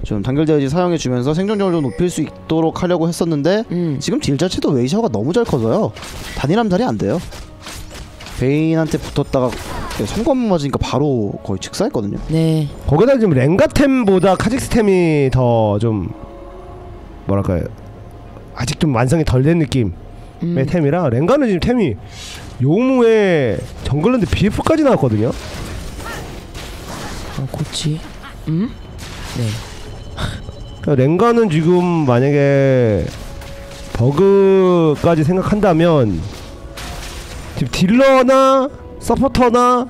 좀 단결된 의지 사용해 주면서 생존력을 좀 높일 수 있도록 하려고 했었는데 음. 지금 deal 자체도 웨이샤오가 너무 잘 커서요. 단일함 달이 안 돼요. 베인한테 붙었다가 성광 맞으니까 바로 거의 직사했거든요. 네. 거기다 지금 랭가템보다 카직스템이 더 좀 뭐랄까요 아직 좀 완성이 덜 된 느낌의 음. 템이라 랭가는 지금 템이 요무에 정글랜드 BF까지 나왔거든요. 어, 고치. 음? 네. 그러니까 랭가는 지금 만약에 버그까지 생각한다면 지금 딜러나 서포터나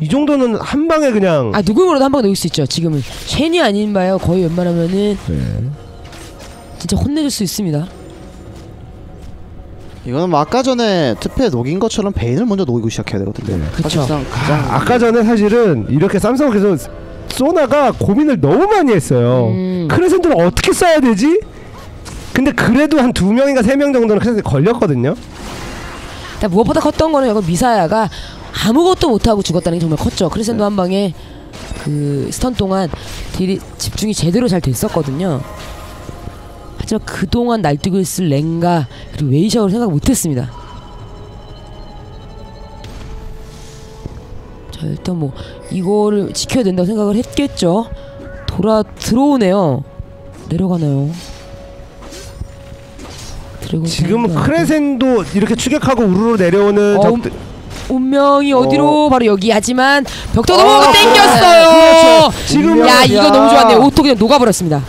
이 정도는 한 방에 그냥 아 누구로도 한방 넣을 수 있죠. 지금은 쉔이 아닌 바요 거의 웬만하면은 네. 진짜 혼내줄 수 있습니다. 이거는 뭐 아까 전에 특패 녹인 것처럼 베인을 먼저 녹이고 시작해야 되거든요. 네. 그쵸. 사실상 가장 아, 아까 전에 사실은 이렇게 쌈싸움에서 소나가 고민을 너무 많이 했어요. 음. 크레센도를 어떻게 써야 되지? 근데 그래도 한 두 명인가 세 명 정도는 크레센도 걸렸거든요. 무엇보다 컸던 거는 이거 미사야가 아무것도 못하고 죽었다는 게 정말 컸죠. 크레센도 한 방에 그 stun 동안 deal이 집중이 제대로 잘 됐었거든요. 하지만 그동안 날뛰고 있을 랭가 그리고 웨이샤오를 생각 못했습니다. 자 일단 뭐 이거를 지켜야 된다고 생각을 했겠죠. 돌아 들어오네요. 내려가나요? 드래곤 지금 타임도 크레센도 이렇게 추격하고 우르르 내려오는 어, 적들 운명이 어디로 바로 여기 하지만 어, 넘어가고 땡겼어요. 그렇죠. 지금 야 야. 이거 너무 좋았네요. 오토 그냥 녹아버렸습니다.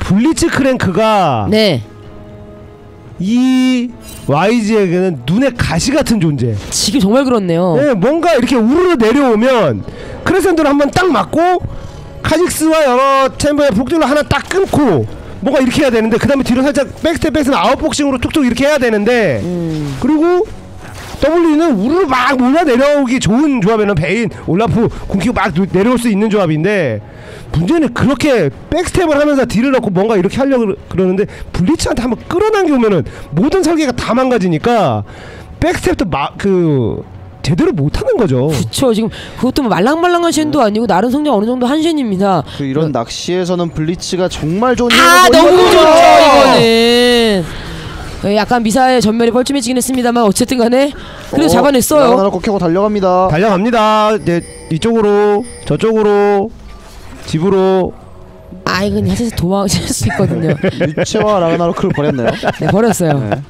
블리츠 크랭크가 네, 이 YG에게는 눈에 가시 같은 존재. 지금 정말 그렇네요. 네, 뭔가 이렇게 우르르 내려오면 크레센도를 한번 딱 맞고 카직스와 여러 챔프의 북들로 하나 딱 끊고 뭔가 이렇게 해야 되는데 그 다음에 뒤로 살짝 back step 백스는 아웃복싱으로 툭툭 이렇게 해야 되는데 음, 그리고 WE는 우르르 막 몰려 내려오기 좋은 조합에는 베인, 올라프, 궁 키고 막 누- 내려올 수 있는 조합인데 문제는 그렇게 back step을 하면서 deal을 넣고 뭔가 이렇게 하려고 그러- 그러는데 블리츠한테 한번 끌어당기면은 모든 설계가 다 망가지니까 백스텝도 막 그 제대로 못하는 거죠. 그쵸 지금 그것도 뭐 말랑말랑한 쉔도 아니고 나름 성장 어느 정도 한 쉔입니다. 그 이런 낚시에서는 블리츠가 정말 좋은 아 너무. 좋죠 이거는. 예, 약간 미사의 전멸이 뻘쭘해지긴 했습니다만 어쨌든 간에 그래도 어, 잡아냈어요. 꼭 켜고 달려갑니다. 달려갑니다. 이제 이쪽으로 저쪽으로 집으로 아 이건 사실 도망칠 수 있거든요. 유채와 라그나로크를 버렸네요. 네 버렸어요. 네.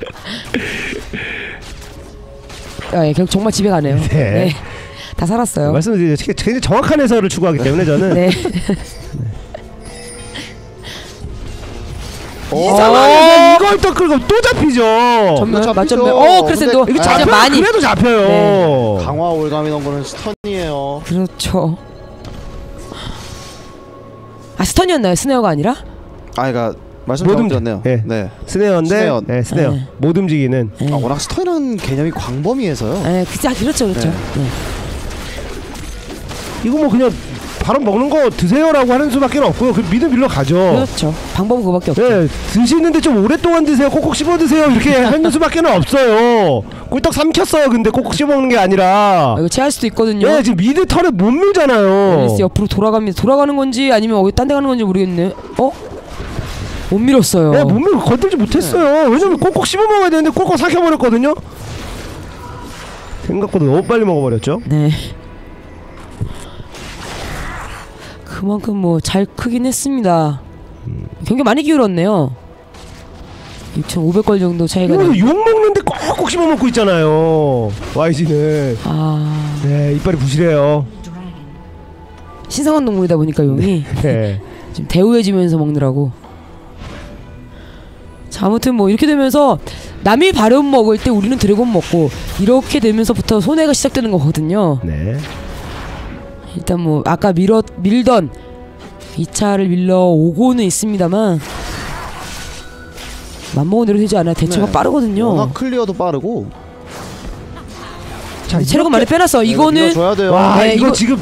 아, 예, 결국 정말 집에 가네요. 네. 네. 다 살았어요. 말씀드리죠. 굉장히 정확한 해설을 추구하기 때문에 저는 네. 이 어. 상황에서 이걸 또 끌고 또 잡히죠. 전멸 잡히죠. 어 크레센도 근데 이거 진짜 잡혀요. 많이. 그래도 잡혀요. 네. 강화 올감이 넣은 거는 스턴이에요. 그렇죠. 아 stun이었나요? snare가 아니라? 아, 그러니까 말씀 모든- 잘못드렸네요. 예. 네. snare인데 snare. 네, snare 네. 못 움직이는 네. 아, 워낙 stun이라는 개념이 광범위해서요. 네, 그자 그렇죠, 그렇죠. 네. 네. 이거 뭐 그냥 바로 먹는 거 드세요라고 하는 수밖에 없고요. 그 믿음 빌러 가죠. 그렇죠. 방법은 그거밖에 없죠. 네, 드시는데 좀 오랫동안 드세요. 꼭꼭 씹어 드세요. 이렇게 하는 수밖에는 없어요. 꿀떡 삼켰어요. 근데 꼭꼭 씹어 먹는 게 아니라. 아, 이거 체할 수도 있거든요. 네, 지금 미드 털에 못 밀잖아요. 앨리스 옆으로 돌아갑니다. 돌아가는 건지 아니면 어디 딴 데 가는 건지 모르겠네. 어? 못 밀었어요. 네, 못 밀고 건들지 못했어요. 왜냐면 꼭꼭 씹어 먹어야 되는데 꼭꼭 삼켜버렸거든요. 생각보다 너무 빨리 먹어버렸죠. 네. 그만큼 뭐 잘 크긴 했습니다. 경기 많이 기울었네요. 6,500골 정도 차이가 이거 나. 욕 먹는데 꼭꼭 씹어 먹고 있잖아요. YG는. 아 네, 이빨이 부실해요. 신성한 동물이다 보니까 용이 네. 지금 대우해지면서 먹느라고. 자 아무튼 뭐 이렇게 되면서 남이 발음 먹을 때 우리는 드래곤 먹고 이렇게 되면서부터 손해가 시작되는 거거든요. 네. 일단 뭐 아까 밀어 밀던 2차를 밀러 오고는 있습니다만 맘먹은 대로 되지 않아 대처가 네. 빠르거든요. 워낙 클리어도 빠르고. 자, 체력은 많이 빼놨어. 네, 이거는 줘야 돼요. 와, 네, 이거, 이거- 지금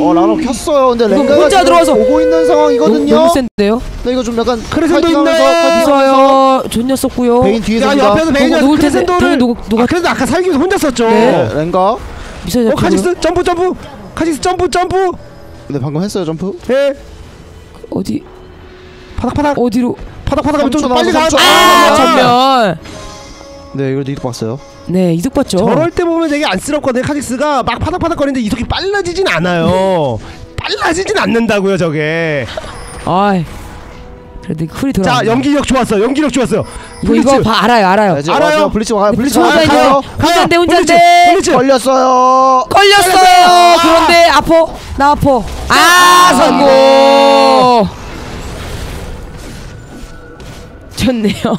어 라노 켰어요. 근데 이거 랭가가 혼자 지금 들어와서 오고 있는 상황이거든요. 너무 센데요? 네 이거 좀 약간 크레센도 있네. 파이팅하면서 있어요. 존였었고요. 베인 뒤에서 야 니다 옆에서 베인이 텐데, 크레센도를 녹- 녹아- 아, 그래도 아까 살기 위해서 혼자 썼죠. 네. 네, 랭가. 미사일 어 잡히고요. 카직스 점프 점프 카직스 점프 점프 네 방금 했어요 점프. 예 어디 파닥파닥 어디로? 파닥파닥 하면 좀 빨리 삼초. 아 아, 전면. 네 이걸 이득 봤어요. 네 이득 봤죠. 저럴 때 보면 되게 안쓰럽거든요 카직스가 막 파닥파닥 거리는데 이속이 빨라지진 않아요 빨라지진 않는다고요 저게 아 그래도 쿨이 돌아. 자 연기력 좋았어 연기력 좋았어요 이거 이거 블리츠. 봐 알아요 알아요. 네, 알아요. 블리츠 와요. 블리츠 혼자 와요. 이제 가요. 혼자인데 혼자인데 블리츠 걸렸어요. 걸렸어요. 그런데 아퍼 나 아퍼. 아 성공. 좋네요.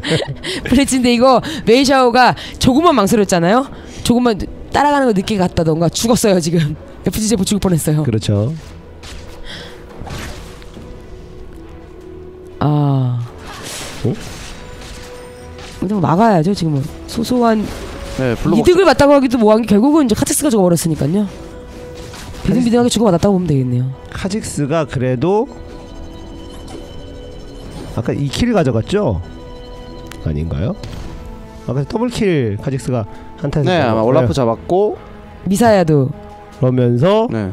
블리츠인데 이거 메이샤오가 조금만 망설였잖아요. 조금만 따라가는 거 늦게 갔다던가 죽었어요 지금. FG 제보 죽을 뻔했어요. 그렇죠 아. 어? 좀 막아야죠 지금은 소소한 네 이득을 봤다고 하기도 뭐한 게 결국은 이제 카트스가 죽어버렸으니까요. 비등비등하게 죽어맞았다고 보면 되겠네요. 카직스가 그래도 아까 2 kill 가져갔죠? 아닌가요? 아까 double kill 카직스가 한타에서 네 아마 잡았고요. 올라프 잡았고. 미사야도 그러면서 네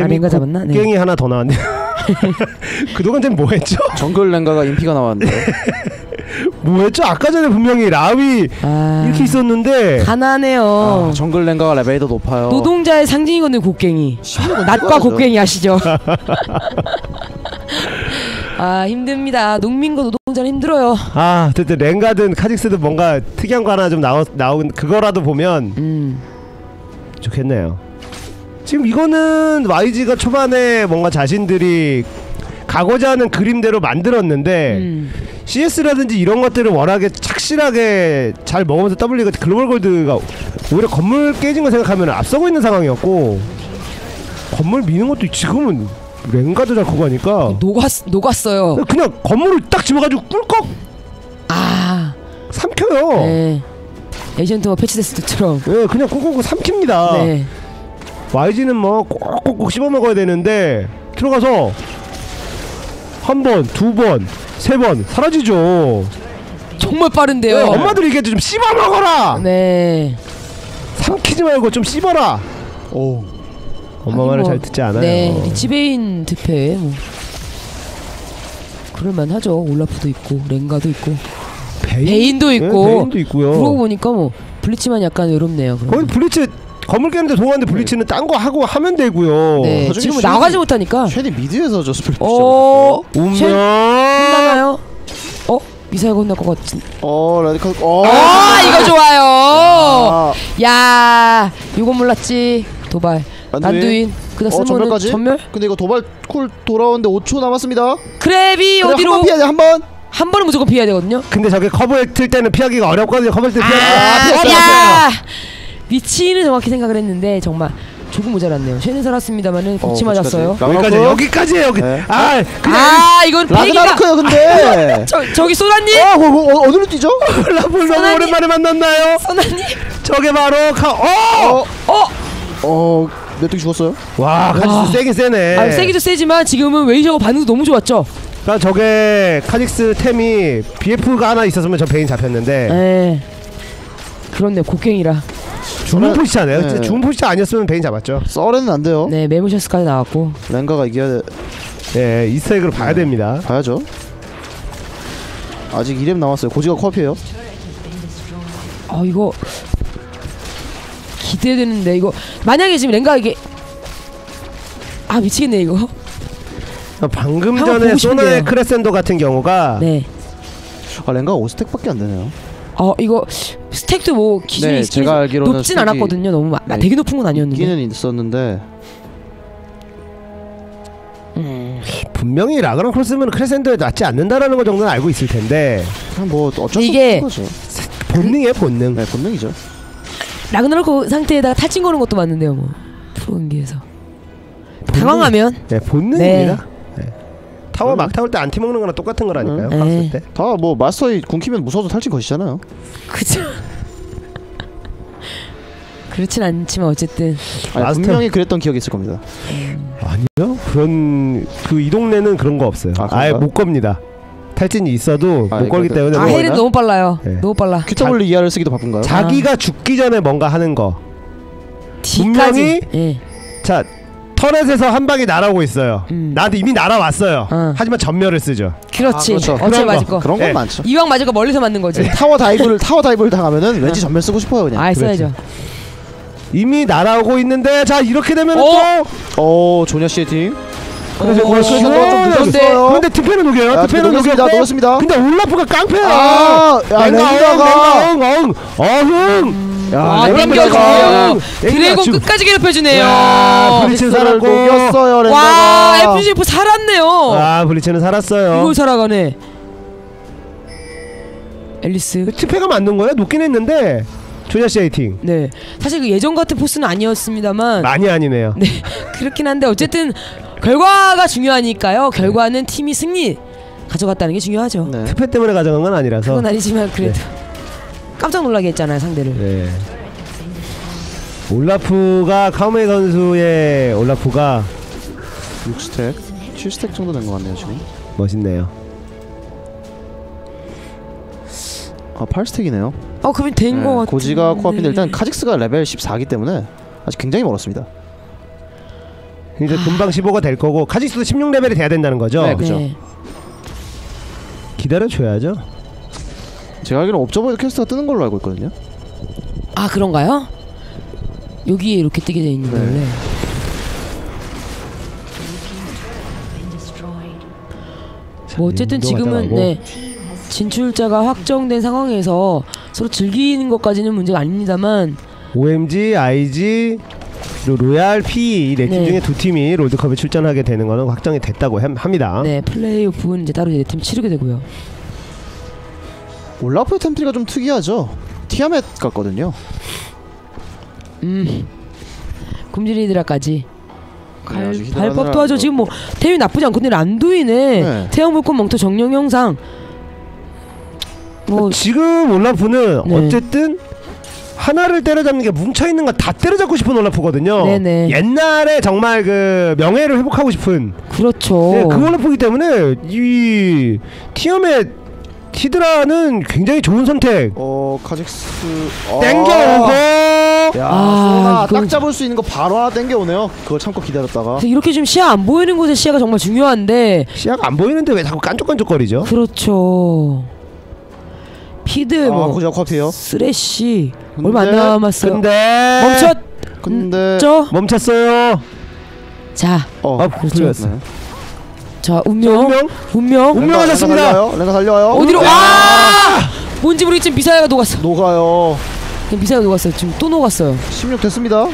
아, 랭가 잡았나? 네. 갱이 하나 더 나왔네요 그동안 쟤 뭐했죠? 정글 랭가가 인피가 나왔는데. 뭐했죠? 아까 전에 분명히 라위 아 이렇게 있었는데 가난해요. 아, 정글 랭가가 레벨이 더 높아요. 노동자의 상징이거든요 곡괭이. 누가 곡괭이 아시죠? 아 힘듭니다. 농민과 노동 자는 힘들어요. 아 어쨌든 랭가든 카직스든 뭔가 특이한 거 하나 좀 나오, 나온 그거라도 보면 음 좋겠네요. 지금 이거는 YG가 초반에 뭔가 자신들이 가고자 하는 그림대로 만들었는데 음. CS라든지 이런 것들을 워낙에 착실하게 잘 먹으면서 W가 글로벌 골드가 오히려 건물 깨진 거 생각하면 앞서고 있는 상황이었고 건물 미는 것도 지금은 랭가도 잘 크고 하니까 녹았 녹았어요. 그냥 건물을 딱 집어가지고 꿀꺽 아 삼켜요. 네. 에이전트가 패치됐을 때처럼. 예, 그냥 꿀꺽 삼킵니다. 네. YG는 뭐 꼭꼭꼭 씹어 먹어야 되는데 들어가서 한 번, 두 번, 세 번 사라지죠. 정말 빠른데요. 네, 엄마들이 얘기해도 좀 씹어 먹어라. 네. 삼키지 말고 좀 씹어라. 오. 엄마 말을 뭐, 잘 듣지 않아요. 네, 리치베인 득패 뭐 그럴만 하죠. 올라프도 있고 랭가도 있고 베인? 베인도 네, 있고 베인도 있고요. 그러고 보니까 뭐 블리츠만 약간 외롭네요. 거기 블리츠 건물 깨는데 동안데 블리츠는 딴 거 하고 하면 되고요. 네, 지금 쉐이- 나가지 못하니까. 쉔이 미드에서 저 split 어, 운명. 쉐- 혼나나요? 어, 미사일 혼날 것 같은. 어 라디칼 어. 아, 이거 좋아요. 아, 야, 이거 몰랐지. 도발. 난두인. 그다 어, 전멸까지? 전멸? 근데 이거 도발 쿨 돌아오는데 5초 남았습니다. 크랩이 어디로? 한번 피해야 돼 한 번. 한 번은 무조건 피해야 되거든요. 근데 저게 커브에 틀 때는 피하기가 어렵거든요. 커브에 틀 때. 피하기. 아, 피했어요, 야! 위치는 정확히 생각을 했는데 정말 조금 모자랐네요. 쉐는 살았습니다만은 곡치 어, 맞았어요. 여기까지? 여기까지예요. 여기. 네. 아, 그냥 아, 이건 패기가 라그나로크요 근데. 저 저기 소나님, 어, 뭐, 뭐, 어, 어디로 뛰죠? 콜라볼 너무. 오랜만에 만났나요? 소나님. 저게 바로 카. 어! 어, 어, 어, 메뚜기 죽었어요? 와, 와. 카직스 세긴 세네. 아, 세기도 세지만 지금은 웨이저가 반응도 너무 좋았죠. 그러니까 저게 카직스 템이 BF가 하나 있었으면 저 베인 잡혔는데 네. 그렇네 곡괭이라. 죽은 포지션이에요. 네. 죽은 포지션 아니었으면 베인 잡았죠. 썰에는 안 돼요. 네, 메모셔스까지 나왔고. 랭가가 이겨야 돼. 예, Easter egg로 봐야 됩니다. 봐야죠. 아직 2렙 남았어요. 고지가 코앞이에요. 아, 이거 기대되는데 이거 만약에 지금 랭가 이게 아 미치겠네 이거. 방금 한번 전에. 소나의 크레센도 같은 경우가 네. 아 랭가가 5 stack밖에 안 되네요. 어 이거 stack도 뭐 기준이 네, 제가 알기로는 높진 스택이- 않았거든요. 너무 마- 네, 되게 높은 건 아니었는데. 있기는 있었는데 음. 분명히 라그나로크 쓰면 크레센도에 맞지 않는다라는 거 정도는 알고 있을 텐데 그냥 뭐 어쩔 수 없는 거죠. 본능이에요 본능. 네 본능이죠. 라그나로크 상태에다가 탈진 거는 것도 맞는데요, 뭐 프로 경기에서 당황하면 네, 본능입니다. 네. 타워 막 타올 때 안티 먹는 거랑 똑같은 거라니까요. 음. 봤을 네. 때. 다 뭐 마스터이 궁키면 무서워서 탈진 것이잖아요. 그죠? 그렇진 않지만 어쨌든 아니, 마스터- 분명히 그랬던 기억이 있을 겁니다. 아니요 그런 그 이 동네는 그런 거 없어요. 아, 아, 그런가요? 예못 겁니다. 탈진이 있어도 아, 못 걸기 이거- 때문에 아뭐 헤이는 너무 빨라요. 네. 너무 빨라. QW 이하를 쓰기도 바쁜가요? 자기가 죽기 전에 뭔가 하는 거. D까지. 분명히 예. 자 터렛에서 한 방이 날아오고 있어요. 음. 나한테 이미 날아왔어요. 어. 하지만 전멸을 쓰죠. 그렇지. 아, 그렇죠. 어째 그런 맞을 거. 거. 그런 건 네. 많죠. 이왕 맞을 거 멀리서 맞는 거지. 타워 다이브를 타워 다이브를 당하면은 왠지 전멸 쓰고 싶어요 그냥. 아 써야죠. 이미 날아오고 있는데 자 이렇게 되면 어? 또 오 조냐 씨의 팀. 그래서 좀 늦었어요. 그런데 투페는 녹여요. 아, 녹였습니다. 녹였고 녹였습니다. 근데 올라프가 깡패야. 아, 야, 랭가가. 엉, 엉, 어흥. 야, 아 땡겨주네요. 드래곤 지금- 끝까지 괴롭혀주네요. 야, 블리츠 살았고. 녹였어요 와 랭가가. FGF 살았네요. 아 블리츠는 살았어요. 이걸 살아가네. 앨리스. 투페가 만든 거야? 녹긴 했는데 조냐 씨 에이팅. 네. 사실 그 예전 같은 포스는 아니었습니다만 많이 아니네요. 네 그렇긴 한데 어쨌든 결과가 중요하니까요. 결과는 팀이 승리 가져갔다는 게 중요하죠. 네. 투페 때문에 가져간 건 아니라서. 그건 아니지만 그래도 깜짝 놀라게 했잖아요 상대를. 네. 올라프가 카오메이 선수의 올라프가 6 stack, 7 stack 정도 된 것 같네요 지금. 멋있네요. 아 8 stack이네요. 어 그러면 된거 같은데. 고지가 코앞인데 일단 카직스가 레벨 14기 때문에 아직 굉장히 멀었습니다. 이제 금방 15가 될 거고 카직스도 16레벨이 돼야 된다는 거죠. 네, 그죠. 네. 기다려 줘야죠. 제가 알기로는 옵저버에도 quest가 뜨는 걸로 알고 있거든요. 아 그런가요? 여기에 이렇게 뜨게 돼 있는 네. 원래. 뭐 어쨌든 지금은 네 진출자가 확정된 상황에서 서로 즐기는 것까지는 문제가 아닙니다만 OMG, IG, 로얄, P 이네팀 네. 중에 두 팀이 롤드컵에 출전하게 되는 거는 확정이 됐다고 함- 합니다. 네 플레이오프는 이제 따로 네팀 치르게 되고요. 올라프의 템플가 좀 특이하죠. 티아멧 같거든요. 음 굶주리드라까지 갈, 아주 희대하는 발법도. 하죠. 지금 뭐 태위 나쁘지 않거든요. 란두이네. 네. 태양 불꽃 멍터 정령 형상. 뭐 지금 올라프는 네. 어쨌든 하나를 때려잡는 게 뭉쳐 있는 거다 때려잡고 싶은 올라프거든요. 네네. 옛날에 정말 그 명예를 회복하고 싶은 그렇죠. 네, 그 올라프기 때문에 이 티엄의 히드라는 굉장히 좋은 선택. 어 카직스 어. 땡겨오고 야, 아, 딱 잡을 수 있는 거 바로 하나 땡겨오네요. 그걸 참고 기다렸다가. 이렇게 좀 시야 안 보이는 곳에 시야가 정말 중요한데 시야가 안 보이는데 왜 자꾸 깐족깐족거리죠? 그렇죠. 피드 아, 뭐 고작 커피요. 쓰레쉬 근데- 얼마 안 남았어요. 근데 멈췄. 근데 죠 멈췄어요. 자, 어, 아, 그렇죠. 풀렸어. 네. 자 운명, 운명? 운명. 운명 하셨습니다. 랭가 달려요. 랭가 달려요. 어디로? 네. 아! 뭔지 모르겠지만 미사일가 녹았어. 녹아요. 그냥 미사일 녹았어요. 지금 또 녹았어요. 16 됐습니다.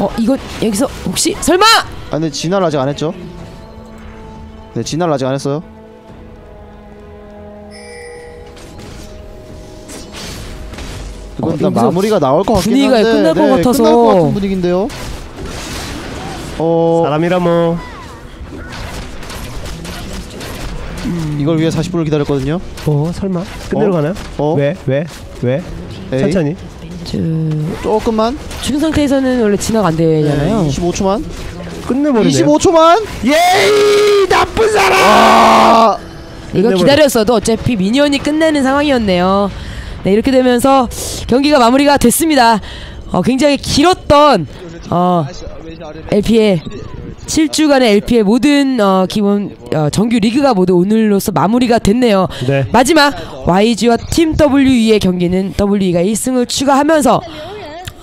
어 이거 여기서 혹시 설마? 아 근데 진화를 아직 안 했죠? 네 진화를 아직 안 했어요. 이건 어, 마무리가 나올 것 같긴 분위기가 한데 끝날 것 네, 같아서. 끝날 것 같은 분위기인데요. 어 사람이라 뭐 이걸 위해 40분을 기다렸거든요. 어, 설마 끝내러 어? 가나요? 어 왜? 왜? 왜? 에이, 천천히. 저 조금만. 죽은 상태에서는 원래 진화가 안 되잖아요. 네, 25초만. 끝내버리네요. 25초만. 예이 나쁜 사람. 아 이거. 기다렸어도 어차피 미니언이 끝내는 상황이었네요. 네, 이렇게 되면서 경기가 마무리가 됐습니다. 어, 굉장히 길었던 어, LP의 7주간의 LP의 모든 어, 기본 어, 정규 리그가 모두 오늘로서 마무리가 됐네요. 네. 마지막 YG와 팀 WE의 경기는 WE가 1승을 추가하면서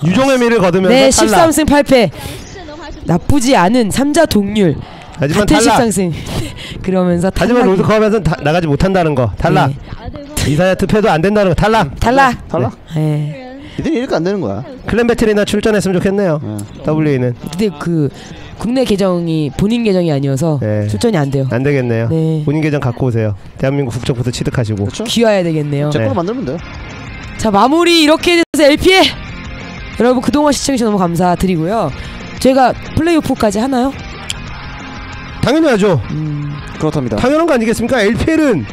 유종의 미를 거두면서 네, 13승 8패 나쁘지 않은 3자 동률 하지만 같은 탈락. 식상쌤 그러면서 하지만 롤드컵에서 다- 나가지 못한다는 거 탈락. 네. 이사야 투표도 안 된다는 거 탈락. 음, 탈락. 네. 탈락? 예. 이들이 이렇게 안 되는 거야. 클랜 배틀이나 출전했으면 좋겠네요. WA는 근데 그 국내 계정이 본인 계정이 아니어서 네. 출전이 안 돼요. 안 되겠네요. 네. 본인 계정 갖고 오세요. 대한민국 국적부터 취득하시고. 그렇죠? 귀화해야 되겠네요. 제 네. 걸로 만들면 돼요. 자 마무리 이렇게 돼서 LPL 여러분 그동안 시청해주셔서 너무 감사드리고요. 제가 플레이오프까지 하나요? 당연히 하죠. 음 그렇답니다. 당연한 거 아니겠습니까? LPL은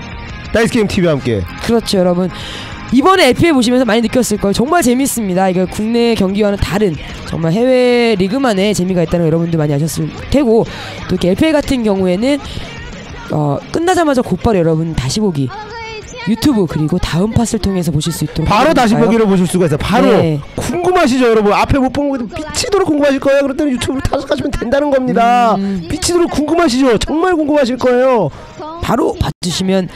나이스 게임 TV와 함께. 그렇죠 여러분. 이번에 LPL 보시면서 많이 느꼈을 거예요. 정말 재밌습니다. 이거 국내 경기와는 다른 정말 해외 리그만의 재미가 있다는 거 여러분들 많이 아셨을 테고 또 이렇게 LPL 같은 경우에는 어, 끝나자마자 곧바로 여러분 다시 보기 유튜브 그리고 다음 팟을 통해서 보실 수 있도록 바로 다시? 보기를 보실 수가 있어요. 바로 네. 궁금하시죠, 여러분? 앞에 못본 거도 미치도록 궁금하실 거예요. 그랬더니 유튜브를 타석하시면 된다는 겁니다. 음. 미치도록 궁금하시죠? 정말 궁금하실 거예요. 바로 봐주시면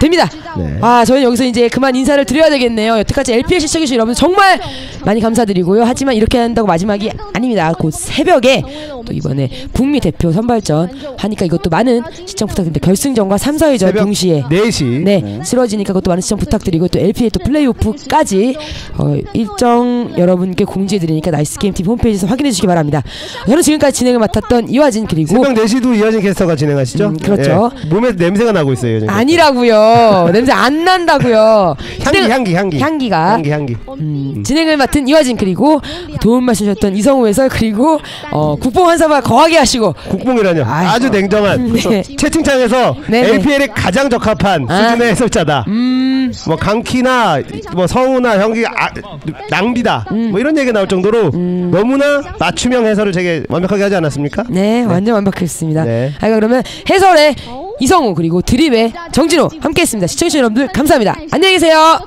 됩니다. 네. 아, 저는 여기서 이제 그만 인사를 드려야 되겠네요. 여태까지 LPL 시청해주신 여러분 정말 많이 감사드리고요. 하지만 이렇게 한다고 마지막이 아닙니다. 곧 새벽에 또 이번에 북미 대표 선발전 하니까 이것도 많은 시청 부탁드립니다. 결승전과 3, 4위전 새벽 동시에 4시. 네, 치러지니까 그것도 많은 시청 부탁드리고 또 LPL 또 플레이오프까지 어, 일정 여러분께 공지해드리니까 나이스 게임 TV 홈페이지에서 확인해 주시기 바랍니다. 저는 지금까지 진행을 맡았던 이하진 그리고 새벽 4시도 이하진 캐스터가 진행하시죠? 음, 그렇죠. 예. 몸에 냄새가 나고 있어요. 아니라고요. 냄새 안 난다고요. 향기, 진행- 향기, 향기. 향기가 향기, 향기. 음, 진행을 맡은 이화진 그리고 도움 말씀 주셨던 이성우 해설 그리고 어, 국뽕 한 사발 거하게 하시고 국뽕이라뇨. 아이고. 아주 냉정한. 네. 채팅창에서 네네. LPL에 가장 적합한 아. 수준의 해설자다. 음, 뭐 강키나 뭐 성우나 형기 아, 낭비다. 음. 뭐 이런 얘기 나올 정도로 너무나 맞춤형 해설을 되게 완벽하게 하지 않았습니까? 네, 완전 완벽했습니다. 네. 아, 그러면 해설의 이성우 그리고 드림의 정진호 함께했습니다. 시청해주신 여러분들 감사합니다. 안녕히 계세요.